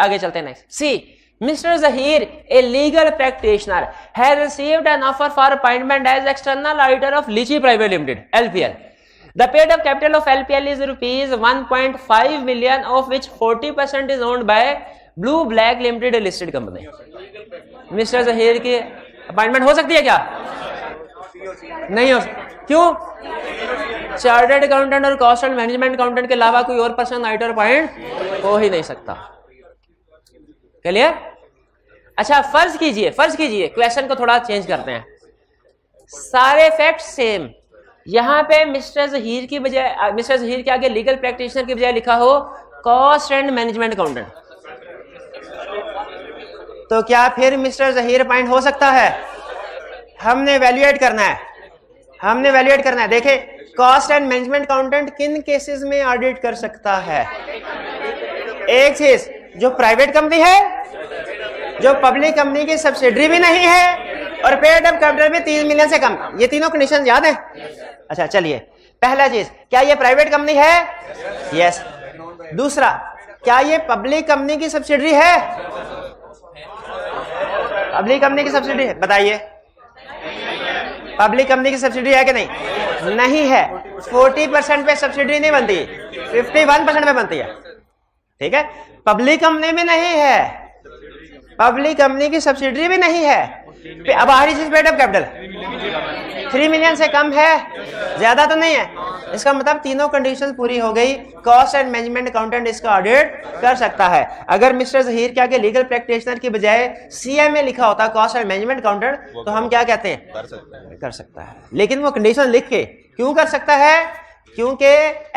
आगे चलते हैं next C Mr. Zahir, a legal practitioner, has received an offer for appointment as external auditor of Lychee Private Limited, LPL. The paid up capital of LPL is rupees 1.5 million, of which 40% is owned by Blue Black Limited, a listed company. Mr. Zahir की appointment हो सकती है क्या? नहीं हो क्यों? Chartered accountant और cost and management accountant के अलावा कोई और पर्सन आइटर पॉइंट हो ही नहीं सकता। क्लियर अच्छा फ़र्ज़ कीजिए फ़र्ज़ कीजिए क्वेश्चन को थोड़ा चेंज करते हैं। सारे फैक्ट सेम यहाँ पे मिस्टर जहीर की बजाय मिस्टर जहीर के आगे लीगल प्रैक्टिशनर की बजाय लिखा हो कॉस्ट एंड मैनेजमेंट अकाउंटेंट तो क्या फिर मिस्टर जहीर पॉइंट हो सकता है? हमने वैल्यूएट करना है। हमने वैल्यूएट करना है। देखे कॉस्ट एंड मैनेजमेंट अकाउंटेंट किन केसेस में ऑडिट कर सकता है? एक चीज़, जो प्राइवेट कंपनी है, जो पब्लिक कंपनी की सब्सिडरी भी नहीं है और पेड अप कैपिटल भी तीन मिलियन से कम। ये तीनों कंडीशन याद है? अच्छा चलिए। पहला चीज़, क्या ये प्राइवेट कंपनी है? यस दूसरा, क्या ये पब्लिक कंपनी की सब्सिडरी है? पब्लिक कंपनी की सब्सिडी है। बताइए। पब्लिक कंपनी की सब्सिडी है कि नहीं? नहीं है। 40 परसेंट पे सब्सिडी नहीं बनती। 51 परसेंट पे बनती है। ठीक है? पब्लिक कंपनी में नहीं है। पब्लिक कंपनी की सब्सिडी भी नहीं है। अब आखिरी चीज़ paid up capital three million से कम है। ज़्यादा तो नहीं है। इसका मतलब तीनों कंडीशन पूरी हो गई। कॉस्ट एंड मैनेजमेंट अकाउंटेंट इसका ऑडिट कर सकता है। अगर मिस्टर जहीर के आगे लीगल प्रैक्टिशनर की बजाय सीएमए लिखा होता कॉस्ट एंड मैनेजमेंट अकाउंटेंट तो हम क्या कहते हैं? कर सकता है। लेकिन वो कंडीशन लिख के क्यों कर सकता है? क्योंकि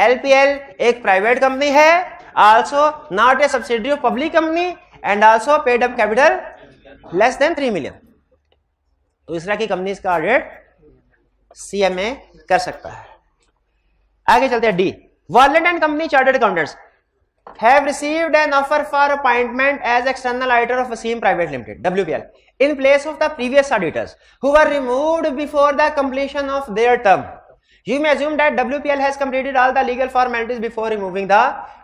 एलपीएल एक प्राइवेट कंपनी है also not a subsidy of public company and also paid up capital less than three million तो इसरा की कंपनी का ऑडिट सीएमए कर सकता है। आगे चलते हैं D world and company chartered accountants have received an offer for appointment as external auditor of seem private limited WPL in place of the previous auditors who are removed before the completion of their term you may assume that WPL has completed all the legal formalities before removing the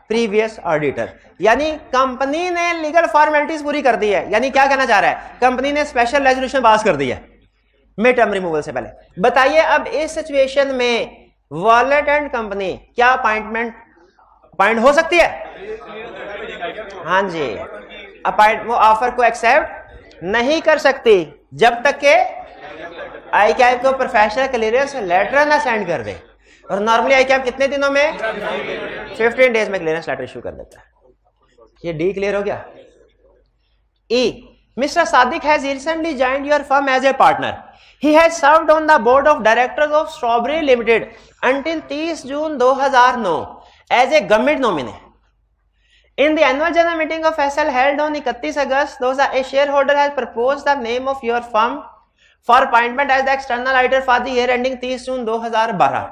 previous auditor यानी company ने legal formalities पूरी कर दी है। यानी क्या कहना चाह रहा है? कंपनी ने स्पेशल रेजोल्यूशन पास कर दी है। मिड टर्म रिमूवल से पहले। बताइए अब इस सिचुएशन में वॉलेट एंड कंपनी क्या अपॉइंटमेंट अपॉइंट हो सकती है? हाँ जी। अपॉइंट वो ऑफ़र को एक्सेप्ट नहीं कर सकती, जब तक के आई कैब को प्रोफेशनल क्लियरेंस लेटर ना सेंड कर दे। और नॉर्मली आई कैब कितने दिनों में? 15 डेज़ में क्लियरेंस लेटर इशू कर देता है। ये डी क्लियर हो गया। E mister Sadiq has recently joined your firm as a partner He has served on the board of directors of Strawberry Limited until 30 June 2009 as a government nominee. In the annual general meeting of SL held on 31 August, those a shareholder has proposed the name of your firm for appointment as the external auditor for the year ending 30 June 2012.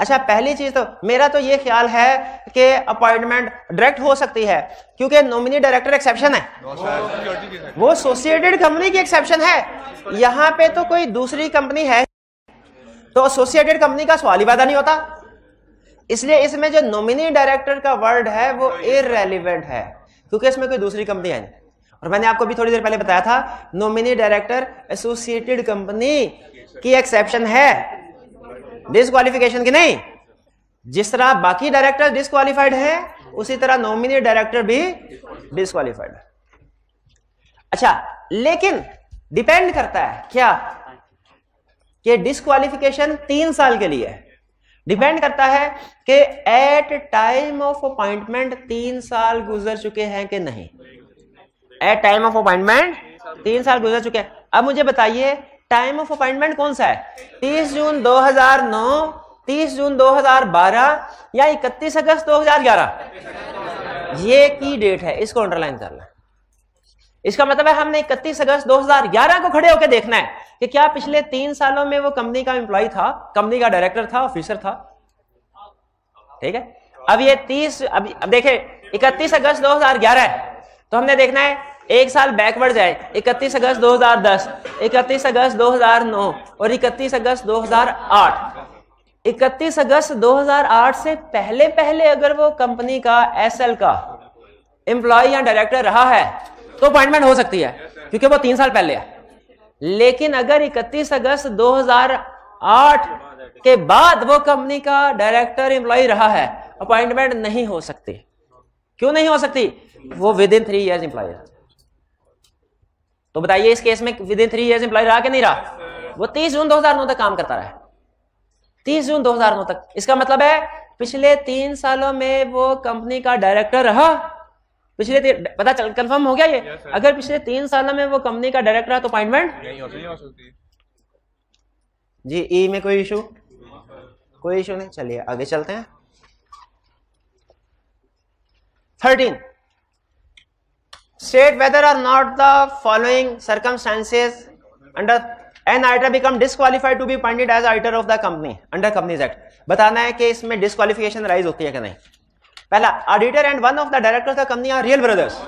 अच्छा पहली चीज़ तो मेरा तो ये ख्याल है कि appointment direct हो सकती है, क्योंकि नॉमिनी डायरेक्टर एक्सेप्शन है। वो एसोसिएटेड कंपनी की एक्सेप्शन है। यहाँ पे तो कोई दूसरी कंपनी है तो एसोसिएटेड कंपनी का सवाल ही पैदा नहीं होता। इसलिए इसमें जो नॉमिनी डायरेक्टर का वर्ड है, वो इरेलीवेंट है, क्योंकि इसमें कोई दूसरी कंपनी है और मैंने आपको भी थोड़ी देर पहले बताया था, नॉमिनी डायरेक्टर एसोसिएटेड कंपनी की एक्सेप्शन है। डिसक्वालिफिकेशन की नहीं। जिस तरह बाकी डायरेक्टर डिसक्वालिफाइड है, उसी तरह नॉमिनी डायरेक्टर भी डिसक्वालिफाइड है। अच्छा लेकिन डिपेंड करता है क्या? कि डिसक्वालिफिकेशन तीन साल के लिए डिपेंड करता है कि एट टाइम ऑफ़ अपॉइंटमेंट तीन साल गुजर चुके हैं कि नहीं। एट टाइम ऑफ़ अपॉइंटमेंट तीन साल गुजर चुके हैं। अब मुझे बताइए टाइम ऑफ़ अपॉइंटमेंट कौन सा है? 30 जून 2009 30 जून 2012 या 31 अगस्त 2011 ये की डेट है? इसको अंडरलाइन करना इसका मतलब है हमने 31 अगस्त 2011 को खड़े होकर देखना है कि क्या पिछले तीन सालों में वो कंपनी का एम्प्लॉय था कंपनी का डायरेक्टर था ऑफिसर था? ठीक है? अब ये 30 अब, अब देखे 31 अगस्त 2011 है। तो हमने देखना है एक साल बैकवर्ड जाए 31 अगस्त 2010, 31 अगस्त 2009 और 31 अगस्त 2008 31 अगस्त 2008 से पहले पहले अगर वो कंपनी का एसएल का एम्प्लॉय या डायरेक्टर रहा है तो अपॉइंटमेंट हो सकती है क्योंकि वो तीन साल पहले है। लेकिन अगर 31 अगस्त 2008 के बाद वो कंपनी का डायरेक्टर एम्प्लॉय रहा है अपॉइंटमेंट नहीं हो सकती। क्यों नहीं हो सकती? वो within three years employ तो बताइए इस केस में within three years employ रहा कि नहीं रहा? वो तीस जून 2009 तक काम करता रहा तीस जून 2009 तक। इसका मतलब है पिछले तीन सालों में वो कंपनी का डायरेक्टर रहा। पिछले पता चल कंफर्म हो गया ये? Yes, अगर पिछले तीन सालों में वो कंपनी का डायरेक्टर रहा तो अपॉइंटमेंट जी ई में कोई इशू कोई इशू नहीं? चलिए आगे चलते हैं। Thirteen state whether or not the following circumstances under an auditor become disqualified to be appointed as auditor of the company, under companies act. बताना है कि इसमें डिस्कालिफिकेशन राइज होती है कि नहीं? पहला auditor and one of the director of the company are real brothers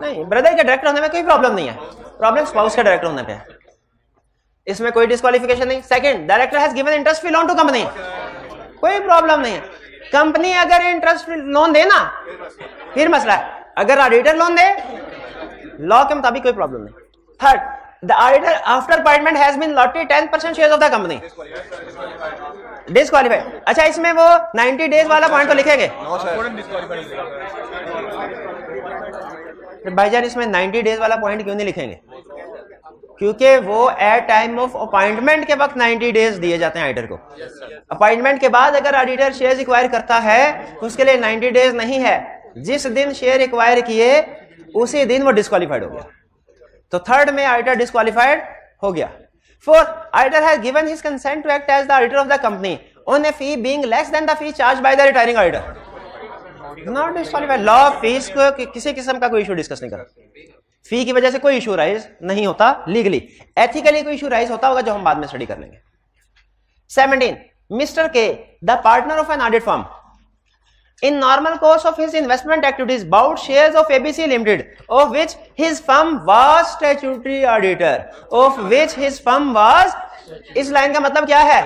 नहीं ब्रदर के डायरेक्टर होने में कोई प्रॉब्लम नहीं है। प्रॉब्लम स्पाउस का डायरेक्टर होने पे इसमें कोई डिस्कालिफिकेशन नहीं। Second director has given interest free loan to company कोई प्रॉब्लम नहीं है। कंपनी अगर इंटरेस्ट फ्री लोन देना, फिर मसला है। अगर ऑडिटर लोन दे लॉ के मुताबिक कोई प्रॉब्लम नहीं। Third the auditor after appointment has been allotted ten percent share of the company disqualified अच्छा इसमें वो 90 डेज़ वाला पॉइंट तो लिखेंगे। भाईजान इसमें 90 डेज़ वाला पॉइंट क्यों नहीं लिखेंगे? क्योंकि वो एट टाइम ऑफ़ अपॉइंटमेंट के वक्त 90 डेज़ दिए जाते हैं ऑडिटर को। अपॉइंटमेंट yes, के बाद अगर ऑडिटर शेयर एक्वायर करता है उसके लिए 90 डेज़ नहीं है। जिस दिन शेयर एक्वायर किए, उसी दिन वो डिस्कालीफाइड हो गया। तो थर्ड में आइटर डिस्कालीफाइड हो गया। Fourth auditor has given his consent to act as the auditor of the company on a fee being less than the fee charge by the retiring auditor not disqualified low fees को किसी किस्म का कोई issue discuss नहीं कर। फ़ी की वजह से कोई इशू राइज नहीं होता लीगली एथिकली कोई इशू राइज होता होगा जो हम बाद में स्टडी कर लेंगे। 17 mr k, the partner of an audit firm. In normal course of his investment activities bought shares of abc limited of which his firm was statutory auditor of which his firm was इस line का मतलब क्या है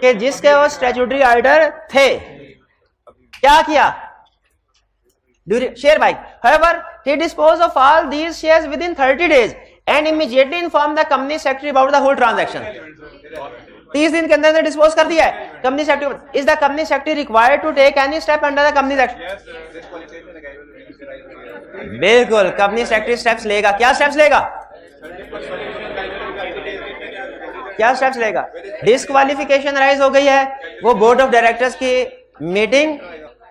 कि जिसके वो statutory auditor थे क्या किया share buy. However, he disposed of all these shares within 30 days and immediately informed the company secretary about the whole transaction. तीस दिन के अंदर अंदर डिस्पोज कर दिया है। Company secretary is the company secretary required to take any step under the company बिल्कुल company secretary steps लेगा। क्या स्टेप्स लेगा? क्या स्टेप्स लेगा? डिस्कालिफिकेशन राइज हो गई है। वो बोर्ड ऑफ़ डायरेक्टर्स की मीटिंग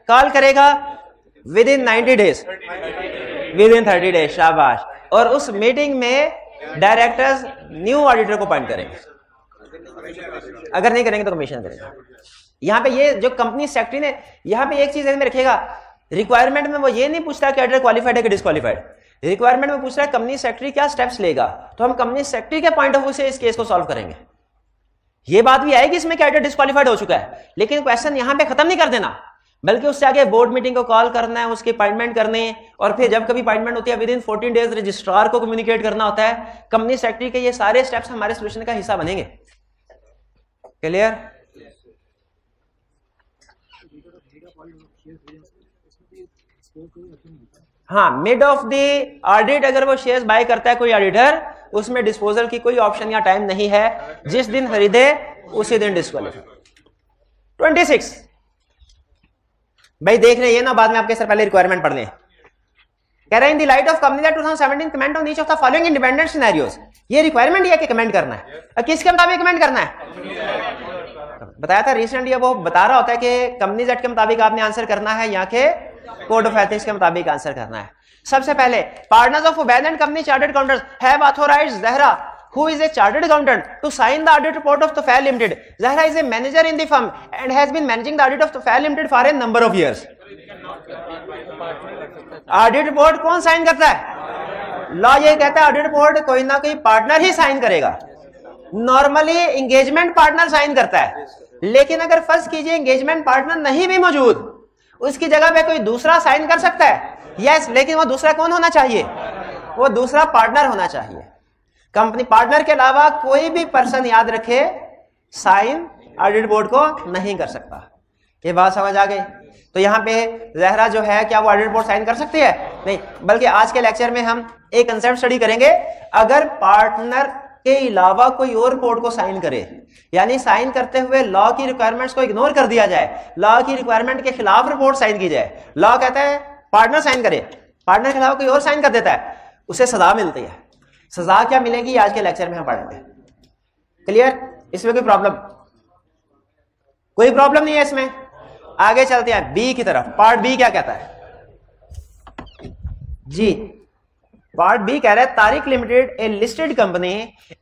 कॉल करेगा within ninety days within thirty days शाबाश। और उस मीटिंग में डायरेक्टर्स न्यू ऑडिटर को अपॉइंट करेंगे। अगर नहीं करेंगे तो कमीशन करेंगे। यहाँ पे ये जो कंपनी सेक्रेटरी ने यहाँ पे एक चीज़ में रखेगा रिक्वायरमेंट में वो ये नहीं पूछता कि ऑडिटर क्वालिफाइड है कि डिस्कालीफाइड रिक्वायरमेंट में पूछ रहा है कंपनी सेक्रेटरी क्या स्टेप्स लेगा? तो हम कंपनी सेक्रेटरी के पॉइंट ऑफ़ व्यू से इस केस को सॉल्व करेंगे। ये बात भी आएगी इसमें कि ऑडिटर डिस्कालीफाइड हो चुका है। लेकिन क्वेश्चन यहाँ पे खत्म नहीं कर देना, बल्कि उससे आगे बोर्ड मीटिंग को कॉल करना है, उसकी अपॉइंटमेंट करनी है, और फिर जब कभी अपॉइंटमेंट होती है within fourteen days registrar को कम्युनिकेट करना होता है। कंपनी सेक्रेटरी के ये सारे स्टेप्स हमारे सोल्यूशन का हिस्सा बनेंगे। क्लियर हाँ मिड ऑफ़ द ऑडिट अगर वो शेयर्स बाय करता है कोई ऑडिटर उसमें डिस्पोजल की कोई ऑप्शन या टाइम नहीं है। जिस दिन खरीदे, उसी दिन डिस्कालीफाई ट्वेंटी सिक्स भाई देख रहे हैं ना बाद में आपके सर पहले रिक्वायरमेंट पढ़ लें। कह रहे हैं in the light of company that 2017 comment on each of the following independent scenarios ये रिक्वायरमेंट है कि कमेंट करना है और किसके मुताबिक कमेंट करना है बताया था रिसेंट ये वो बता रहा होता है कि कंपनीज़ एक्ट के मुताबिक आपने आंसर करना है यहाँ के कोड ऑफ़ एथिक्स के मुताबिक आंसर करना है सबसे पहले partners of Ubaid and company chartered accountants have authorized Zahra who is a chartered accountant, to sign the audit report of Tufal Limited. Zahra is a manager in the firm and has been managing the audit of Tufal Limited for a number of years. Audit board कौन sign करता है? Law ये कहता है audit board कोई ना कोई partner ही साइन करेगा। नॉर्मली एंगेजमेंट पार्टनर साइन करता है। लेकिन अगर फ़र्स्ट कीजिए एंगेजमेंट पार्टनर नहीं भी मौजूद, उसकी जगह पे कोई दूसरा साइन कर सकता है। यस लेकिन वो दूसरा कौन होना चाहिए? वो दूसरा पार्टनर होना चाहिए। कंपनी पार्टनर के अलावा कोई भी पर्सन याद रखे साइन ऑडिट बोर्ड को नहीं कर सकता। ये बात समझ आ गई? तो यहाँ पे जहरा जो है, क्या वो ऑडिट बोर्ड साइन कर सकती है? नहीं, बल्कि आज के लेक्चर में हम एक कंसेप्ट स्टडी करेंगे। अगर पार्टनर के अलावा कोई और बोर्ड को साइन करे, यानी साइन करते हुए लॉ की रिक्वायरमेंट्स को इग्नोर कर दिया जाए लॉ की रिक्वायरमेंट के खिलाफ रिपोर्ट साइन की जाए लॉ कहता है पार्टनर साइन करे। पार्टनर के अलावा कोई और साइन कर देता है, उसे सजा मिलती है। सजा क्या मिलेगी आज के लेक्चर में हम पढ़ेंगे। क्लियर इसमें कोई प्रॉब्लम कोई प्रॉब्लम नहीं है इसमें। आगे चलते हैं बी की तरफ़। पार्ट बी क्या कहता है? जी। पार्ट बी कह रहा है, Tariq limited a listed company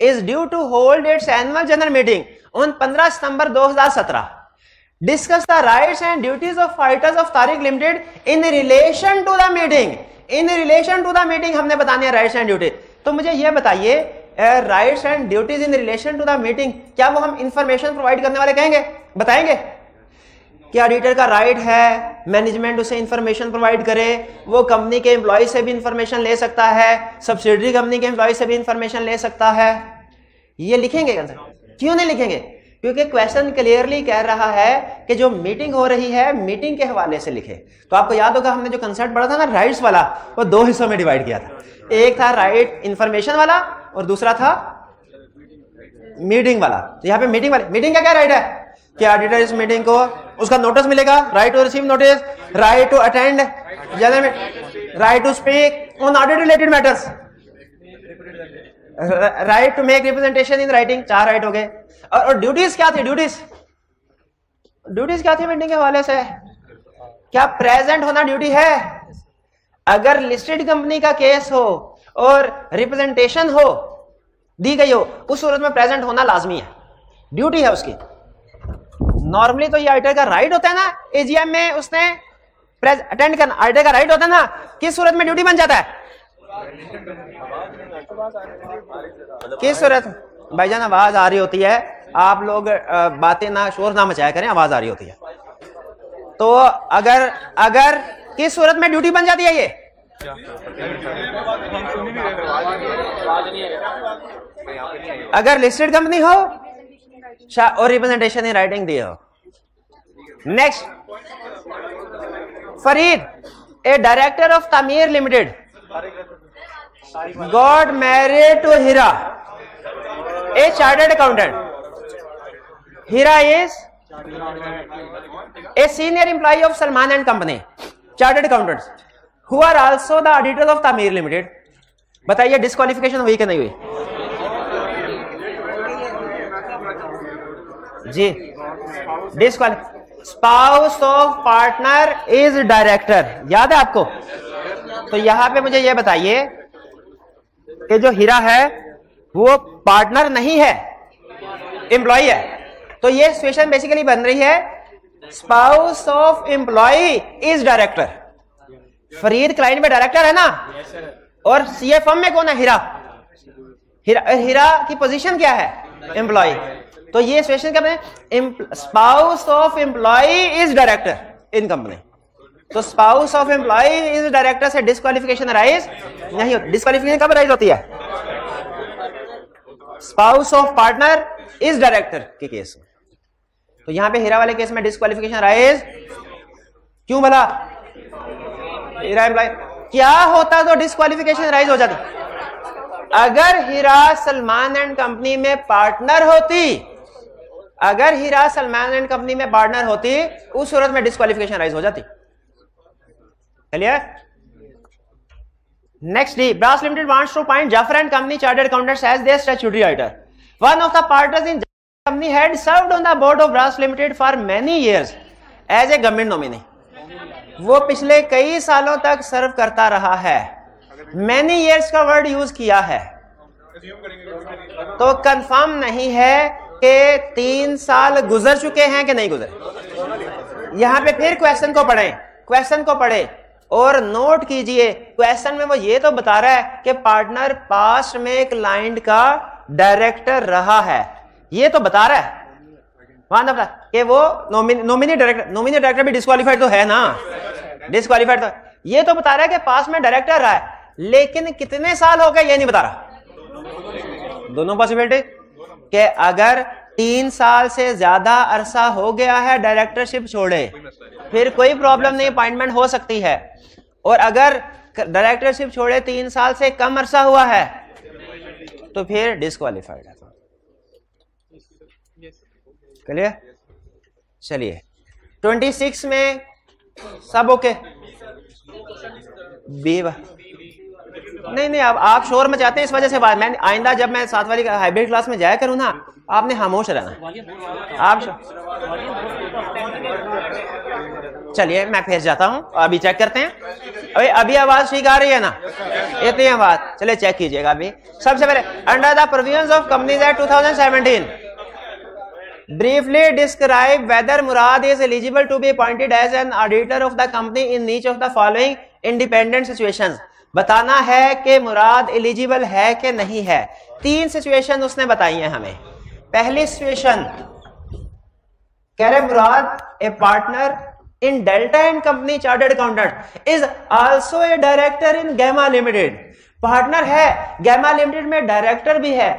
is due to hold its annual general meeting on 15 September 2017 discuss the rights and duties of auditors of Tariq limited in relation to the meeting in relation to the meeting हमने बताने rights and duty तो मुझे यह बताइए rights and duties in relation to the meeting क्या वो हम information provide करने वाले कहेंगे? बताएँगे? क्या ऑडिटर का राइट है मैनेजमेंट उसे इंफॉर्मेशन प्रोवाइड करे, वो कंपनी के एम्प्लॉय से भी इंफॉर्मेशन ले सकता है सब्सिडरी कंपनी के एम्प्लॉय से भी इंफॉर्मेशन ले सकता है। ये लिखेंगे? क्यों नहीं लिखेंगे? क्योंकि क्वेश्चन क्लियरली कह रहा है कि जो मीटिंग हो रही है मीटिंग के हवाले से लिखे। तो आपको याद होगा, हमने जो कंसेप्ट पढ़ा था ना राइट्स वाला, वो दो हिस्सों में डिवाइड किया था। एक था राइट इंफॉर्मेशन वाला और दूसरा था मीटिंग वाला। तो यहाँ पे मीटिंग वाले मीटिंग का क्या राइट है? कि ऑडिटर इस मीटिंग को उसका नोटिस मिलेगा। Right to receive notice right to attend right to speak on audit related matters right to make representation in writing चार राइट हो गए। और, और ड्यूटीज़ क्या थी ड्यूटीज़ ड्यूटीज़ क्या थी मीटिंग के हवाले से? क्या प्रेजेंट होना ड्यूटी है? अगर लिस्टेड कंपनी का केस हो और रिप्रेजेंटेशन हो दी गई हो उस सूरत में प्रेजेंट होना लाजमी है। ड्यूटी है उसकी। नॉर्मली तो ये आइटर का राइट होता है ना एजीएम में उसने अटेंड करना आइटर का राइट होता है ना, किस सूरत में ड्यूटी बन जाता है? किस सूरत? भाईजान, आवाज़ आ रही होती है। आप लोग बातें ना, शोर ना मचाया करें, आवाज़ आ रही होती है। तो अगर अगर किस सूरत में ड्यूटी बन जाती है ये? अगर लिस्टेड कंपनी हो और रिप्रेजेंटेशन इन राइटिंग दी हो next Farid a director of Tamir limited got married to Hira a chartered accountant Hira is a senior employ of Salman and company chartered accountants who are also the auditor of Tamir limited बताइए disqualification हुई कि नहीं हुई जी। डिस्कालिफ spouse of partner is director याद है आपको? तो यहाँ पे मुझे यह बताइए कि जो हीरा है, वो पार्टनर नहीं है एम्प्लॉय है। तो ये सिचुएशन बेसिकली बन रही है spouse of employ is director Farid client में डायरेक्टर है ना? और सीएफएम में कौन है हीरा? हीरा हीरा की पोजीशन क्या है? एम्प्लॉय तो ये सिचुएशन क्या spouse of employ is director in company तो spouse of employ is director से डिस्कालिफिकेशन राइज नहीं होती डिस्कालिफिकेशन कब राइज होती है? Spouse of partner is director के केस में। तो यहाँ पे हीरा वाले केस में डिस्कालिफिकेशन राइज क्यों भला? हीरा एम्प्लॉय क्या होता तो डिस्कालिफिकेशन राइज हो जाती? अगर हीरा सलमान एंड कंपनी में पार्टनर होती अगर हीरा सलमान एंड कंपनी में पार्टनर होती, उस सूरत में डिस्कालिफिकेशन राइज हो जाती। Clear next D brass limited wants to point Zafar and company chartered accountants as their statutory auditor one of the partners in company had served on the board of Brass limited for many years as a government nominee वो पिछले कई सालों तक सर्व करता रहा है। Many years का word use किया है। तो कंफर्म नहीं है कि तीन साल गुजर चुके हैं कि नहीं गुजरे? यहाँ पे फिर क्वेश्चन को पढ़ें क्वेश्चन को पढ़े और नोट कीजिए। क्वेश्चन में वो ये तो बता रहा है कि पार्टनर पास्ट में क्लाइंट का डायरेक्टर रहा है। ये तो बता रहा है। वहाँ बता, कि वो नॉमिनी डायरेक्टर नॉमिनी डायरेक्टर भी डिस्कालीफाइड तो है ना? डिस्कालीफाइड तो ये तो बता रहा है कि पास में डायरेक्टर रहा है, लेकिन कितने साल हो गए ये नहीं बता रहा। दोनों पॉसिबिलिटी कि अगर तीन साल से ज़्यादा अरसा हो गया है डायरेक्टरशिप छोड़े फिर कोई प्रॉब्लम नहीं अपॉइंटमेंट हो सकती है। और अगर डायरेक्टरशिप छोड़े तीन साल से कम अरसा हुआ है तो फिर डिस्कालीफाइड है। क्लियर चलिए। ट्वेंटी सिक्स में सब ओके बेवा नहीं नहीं अब आप शोर में चाहते हैं इस वजह से बात। मैं आइंदा जब मैं सात वाली हाइब्रिड क्लास में जाया करूँ ना, आपने खामोश रहना। आप चलिए, मैं फिर जाता हूँ, अभी चेक करते हैं। अभी अभी आवाज़ ठीक आ रही है ना? इतनी आवाज़। चलिए चेक कीजिएगा अभी। सबसे पहले under the provision of companies act 2017 briefly describe whether Murad is eligible to be appointed as an auditor of the company in each of the following independent situations. बताना है कि मुराद एलिजिबल है कि नहीं है। तीन सिचुएशन उसने बताई है हमें। पहली सिचुएशन कह रहे Murad a partner in Delta and company chartered accountant is also a director in Gamma limited partner है गैमा लिमिटेड में डायरेक्टर भी है।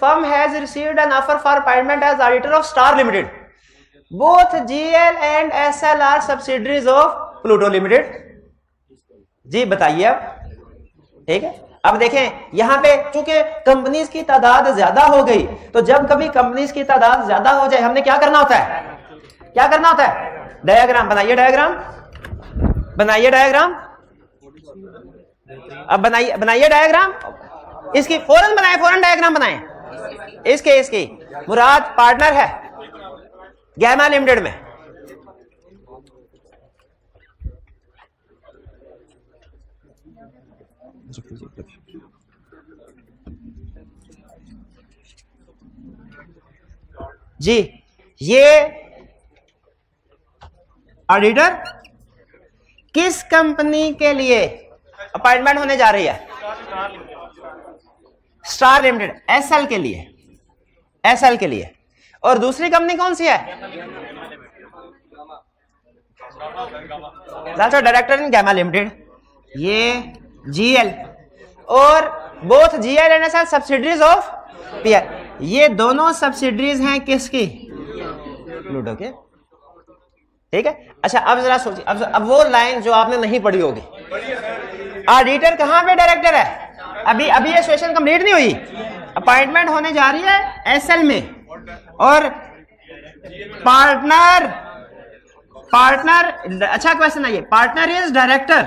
Firm has received an offer for appointment as auditor of Star Limited. Both GL and SL are subsidiaries of Pluto Limited. जी, बताइए अब ठीक है? अब देखें, यहाँ पे चूँकि कंपनीज़ की तादाद ज़्यादा हो गई तो जब कभी कंपनीज़ की तादाद ज़्यादा हो जाए, हमने क्या करना होता है? क्या करना होता है? डायग्राम बनाइए डायग्राम बनाइए डायग्राम अब बनाइए बनाइए डायग्राम इसकी फ़ौरन बनाए, फ़ौरन डायग्राम बनाए। इसके, इसकी। मुराद पार्टनर है गैमा लिमिटेड में। जी, ये ऑडिटर किस कंपनी के लिए अपॉइंटमेंट होने जा रही है? स्टार लिमिटेड एसएल के लिए एसएल के लिए। और दूसरी कंपनी कौन सी है? डायरेक्टर इन गैमा लिमिटेड ये जीएल और both GL and S subsidiaries of PR ये दोनों सब्सिडरीज हैं किसकी? लूडो के। ठीक है? अच्छा अब जरा सोचिए, अब अब वो लाइन जो आपने नहीं पढ़ी होगी। ऑडिटर कहाँ पे डायरेक्टर है? अभी अभी ये सेशन कंप्लीट नहीं हुई। अपॉइंटमेंट होने जा रही है एसएल में। और पार्टनर पार्टनर अच्छा क्वेश्चन ये। Partner is director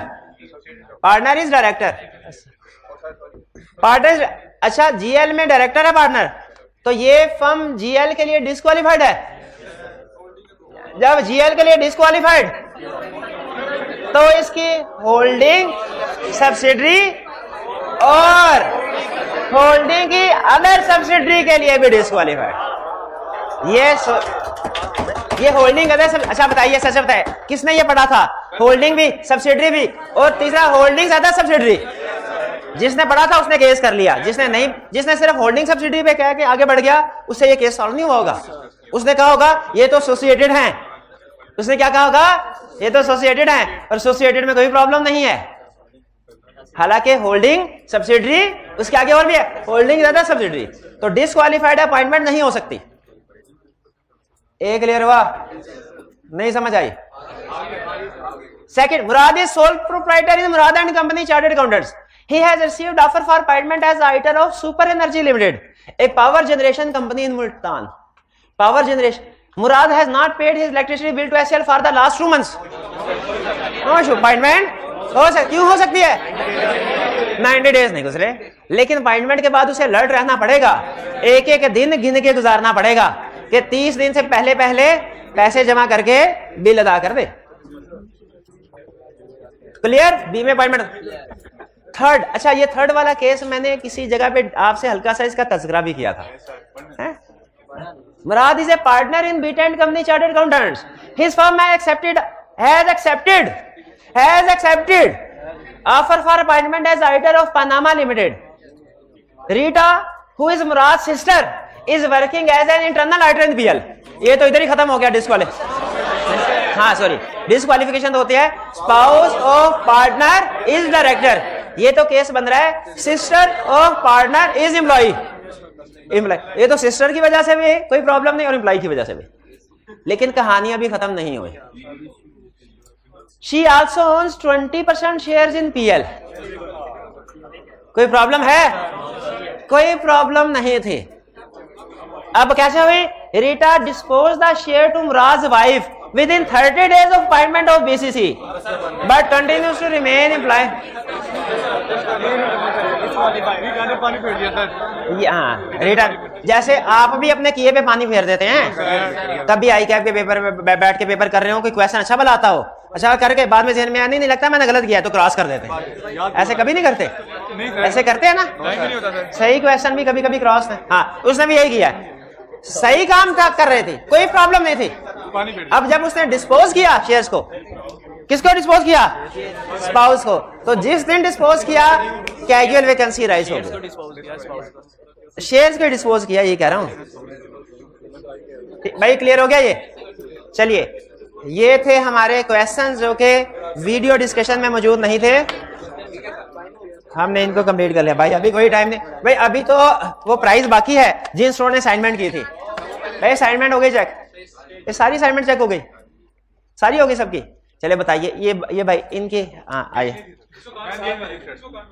partner is director partner अच्छा जीएल में डायरेक्टर है पार्टनर तो ये फर्म जीएल के लिए डिस्कालीफाइड है? जब जीएल के लिए डिस्कालीफाइड तो इसकी होल्डिंग सब्सिडरी और होल्डिंग की अदर सब्सिडरी के लिए भी डिस्कालीफाइड ये ये होल्डिंग अदर सब अच्छा बताइए, सच बताए किसने ये पढ़ा था? होल्डिंग भी सब्सिडरी भी, और तीसरा होल्डिंग अदर सब्सिडरी जिसने पढ़ा था उसने केस कर लिया। जिसने नहीं, जिसने सिर्फ़ होल्डिंग सब्सिडी पे कह के आगे बढ़ गया, उससे ये केस सॉल्व नहीं हुआ होगा। उसने कहा होगा, ये तो एसोसिएटेड हैं। उसने क्या कहा होगा, ये तो एसोसिएटेड हैं और एसोसिएटेड में कोई प्रॉब्लम नहीं है। हालाँकि होल्डिंग सब्सिडरी उसके आगे और भी है। होल्डिंग ज़्यादा सब्सिडरी तो डिसक्वालिफाइड अपॉइंटमेंट नहीं हो सकती। एक क्लियर हुआ? नहीं समझ आई। Second Murad is sole proprietor in Murad and company chartered accountants He has received offer for appointment as auditor of Super Energy Limited, a power generation company in Multan. Power generation. Murad has not paid his electricity bill to SL for the last two months. No issue. Appointment हो सक क्यों हो सकती है 90 days नहीं गुजरे लेकिन appointment के बाद उसे अलर्ट रहना पड़ेगा एक एक दिन गिन के गुजारना पड़ेगा कि 30 दिन से पहले पहले पैसे जमा करके बिल अदा कर दे क्लियर बी में अपॉइंटमेंट थर्ड अच्छा ये थर्ड वाला केस मैंने किसी जगह पे आपसे हल्का सा इसका तस्करा भी किया था। Murad is a partner in Beat and company chartered accountants his firm has accepted has accepted has accepted offer for appointment as auditor of Panama limited Rita who is Murad sister is working as an internal auditor in BL ये तो इधर ही खत्म हो गया डिस्काली हाँ sorry disqualification तो होती है। Spouse of partner is director ये तो केस बन रहा है। Sister of partner is employ employ ये तो सिस्टर की वजह से भी कोई प्रॉब्लम नहीं, और एम्प्लॉय की वजह से भी। लेकिन कहानी अभी खत्म नहीं हुई। She also owns twenty percent share in PL कोई प्रॉब्लम है? कोई प्रॉब्लम नहीं थी। अब कैसे हुई? Rita dispose the share to Raj wife within 30 days of appointment of BCC, but continues to remain employed. हाँ रिटर्न जैसे आप भी अपने किए पे पानी फेर देते हैं कभी आई कैब के पेपर में बैठ के पेपर कर रहे हो कोई क्वेश्चन अच्छा भला आता हो। अच्छा करके बाद में जहन में आने नहीं लगता मैंने गलत किया तो क्रॉस कर देते हैं। ऐसे कभी नहीं करते? ऐसे करते हैं ना? सही क्वेश्चन भी कभी कभी क्रॉस हाँ उसने भी यही किया सही काम कर रहे थे कोई प्रॉब्लम नहीं थी। अब जब उसने डिस्पोज किया शेयर्स को, किसको डिस्पोज किया? स्पाउस को। तो जिस दिन डिस्पोज किया कैजुअल वैकेंसी राइज हो गई शेयर्स को डिस्पोज किया, ये कह रहा हूँ। भाई क्लियर हो गया ये? चलिए, ये थे हमारे क्वेश्चंस जो कि वीडियो डिस्कशन में मौजूद नहीं थे। हमने इनको कंप्लीट कर लिया। भाई, अभी कोई टाइम नहीं। भाई, अभी तो वो प्राइस बाकी है, जिन स्टोर ने असाइनमेंट की थी। भाई असाइनमेंट हो गई चेक ये सारी असाइनमेंट चेक हो गई। सारी हो गई सबकी। चले बताइए, ये ये भाई इनकी हाँ आइए।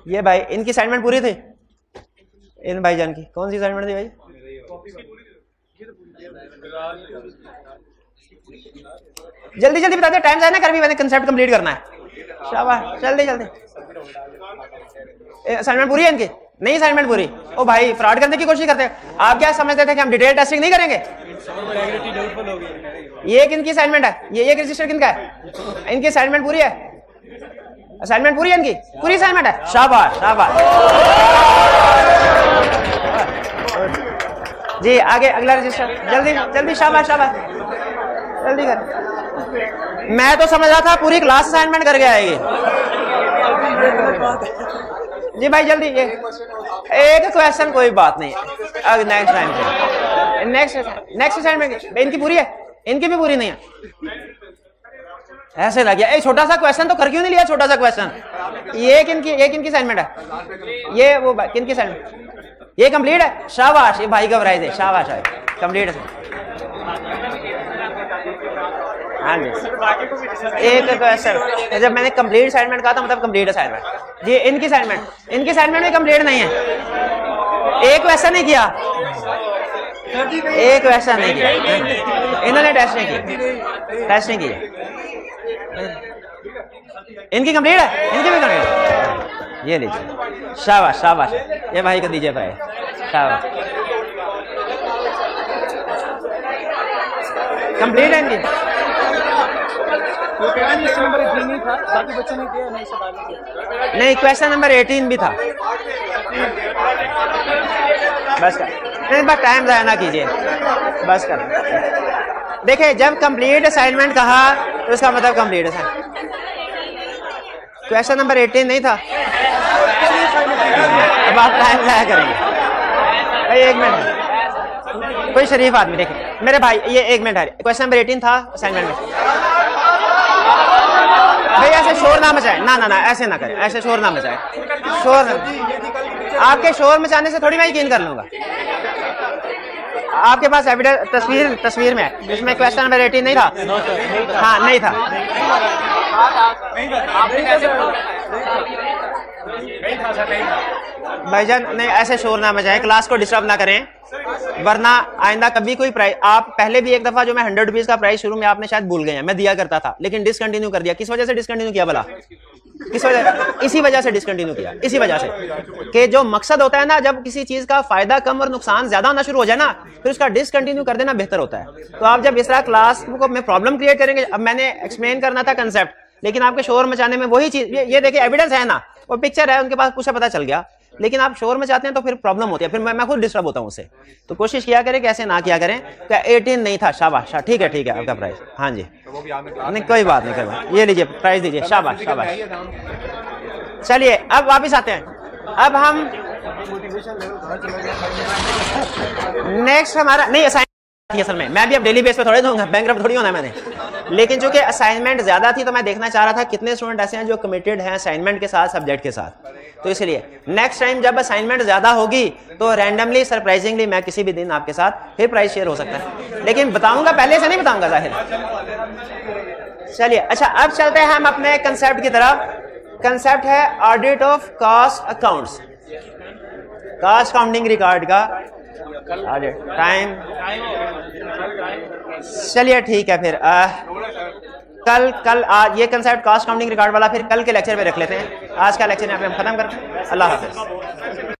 ये भाई इनकी असाइनमेंट पूरी थी? इन भाई जान की। कौन सी असाइनमेंट थी भाई? जल्दी जल्दी बताते टाइम जाए ना कर भी मैंने कंसेप्ट कंप्लीट करना है। शाबाश, जल्दी जल्दी। असाइनमेंट पूरी है इनकी? नहीं असाइनमेंट पूरी? ओ भाई फ्रॉड करने की कोशिश करते हैं। आप क्या समझते थे कि हम डिटेल टेस्टिंग नहीं करेंगे? ये किनकी असाइनमेंट है? ये एक रजिस्टर किनका है? इनकी असाइनमेंट पूरी है? असाइनमेंट पूरी है इनकी? पूरी असाइनमेंट है? शाबाश शाबाश। जी, आगे अगला रजिस्टर जल्दी जल्दी, शाबाश शाबाश। जल्दी कर। मैं तो समझ रहा था पूरी क्लास असाइनमेंट करके आएगी। जी भाई, जल्दी ये एक क्वेश्चन कोई बात नहीं। अब next time next next assignment इनकी पूरी है। इनकी भी पूरी नहीं है। ऐसे लग गया। ए, छोटा सा क्वेश्चन तो कर क्यों नहीं लिया, छोटा सा क्वेश्चन ये किन की ये किन की असाइनमेंट है? ये वो किन की असाइनमेंट ये कंप्लीट है? शाबाश, ये भाई का प्राइज है शाबाश है कंप्लीट है। हाँ जी। एक क्वेश्चन जब मैंने कंप्लीट असाइनमेंट कहा था मतलब कंप्लीट असाइनमेंट जी, इनकी असाइनमेंट इनकी असाइनमेंट भी कंप्लीट नहीं है। एक क्वेश्चन नहीं किया। एक क्वेश्चन नहीं किया। इन्होंने टेस्ट नहीं किया। टेस्ट नहीं किया। इनकी कंप्लीट है? इनकी भी कंप्लीट ये लीजिए। शाबाश शाबाश। ये भाई को दीजिए भाई। शाबाश। कंप्लीट है इनकी? नहीं क्वेश्चन नंबर एटीन भी था। बस नहीं बस टाइम ज़ाया ना कीजिए। बस कर। देखिए, जब कंप्लीट असाइनमेंट कहा तो उसका मतलब कंप्लीट है। क्वेश्चन नंबर एटीन नहीं था? अब आप टाइम ज़ाया करेंगे। भाई एक मिनट कोई शरीफ आदमी, देखिए। मेरे भाई, ये एक मिनट है क्वेश्चन नंबर एटीन था असाइनमेंट में। भाई ऐसे शोर ना मचाए। ना ना ना, ऐसे ना करें। ऐसे शोर ना मचाए। शोर आपके शोर मचाने से थोड़ी मैं यकीन कर लूँगा। आपके पास एविडेंस तस्वीर तस्वीर में? है जिसमें क्वेश्चन नंबर एटीन नहीं था? हाँ नहीं था। भाईजान, नहीं, ऐसे शोर ना मचाए क्लास को डिस्टर्ब ना करें, वरना आइंदा कभी कोई प्राइस आप पहले भी एक दफ़ा जो मैं हंड्रेड रुपीज़ का प्राइस शुरू में आपने शायद भूल गए हैं, मैं दिया करता था, लेकिन डिसकंटिन्यू कर दिया। किस वजह से डिसकंटिन्यू किया भला? किस वजह इसी वजह से डिसकंटिन्यू किया इसी वजह से। कि जो मकसद होता है ना जब किसी चीज़ का फ़ायदा कम और नुकसान ज़्यादा होना शुरू हो जाए ना फिर उसका डिसकंटिन्यू कर देना बेहतर होता है। तो आप जब इस तरह क्लास को में प्रॉब्लम क्रिएट करेंगे अब मैंने एक्सप्लेन करना था कंसेप्ट लेकिन आपके शोर मचाने में वही चीज़ ये, ये देखिए एविडेंस है ना वो पिक्चर है उनके पास पूछा पता चल गया। लेकिन आप शोर में चाहते हैं तो फिर प्रॉब्लम होती है। फिर मैं, मैं खुद डिस्टर्ब होता हूँ उससे। तो कोशिश किया करें कैसे ना किया करें। क्या एटीन नहीं था? शाबाश। ठीक है ठीक है आपका प्राइस हाँ जी। नहीं कोई बात नहीं कोई बात ये लीजिए प्राइस दीजिए। शाबाश शाबाश। चलिए अब वापिस आते हैं। अब हम नेक्स्ट हमारा नहीं असाइन असल में। मैं भी अब डेली बेस पे थोड़े दूँगा बैंक थोड़ी होना मैंने। लेकिन चूँकि असाइनमेंट ज़्यादा थी तो मैं देखना चाह रहा था कितने स्टूडेंट ऐसे हैं जो कमिटेड हैं असाइनमेंट के साथ सब्जेक्ट के साथ। तो इसलिए नेक्स्ट टाइम जब असाइनमेंट ज़्यादा होगी तो रैंडमली सरप्राइजिंगली मैं किसी भी दिन आपके साथ फिर प्राइस शेयर हो सकता है। लेकिन बताऊँगा पहले से नहीं बताऊँगा ज़ाहिर चलिए अच्छा अब चलते हैं हम अपने कंसेप्ट की तरफ़। कंसेप्ट है audit of cost accounts cost accounting record का। ऑडिट टाइम चलिए ठीक है फिर आ, कल कल आज ये कंसेप्ट कास्ट काउंटिंग रिकॉर्ड वाला फिर कल के लेक्चर में रख लेते हैं। आज का लेक्चर यहाँ पे हम खत्म करते हैं। अल्लाह हाफिज।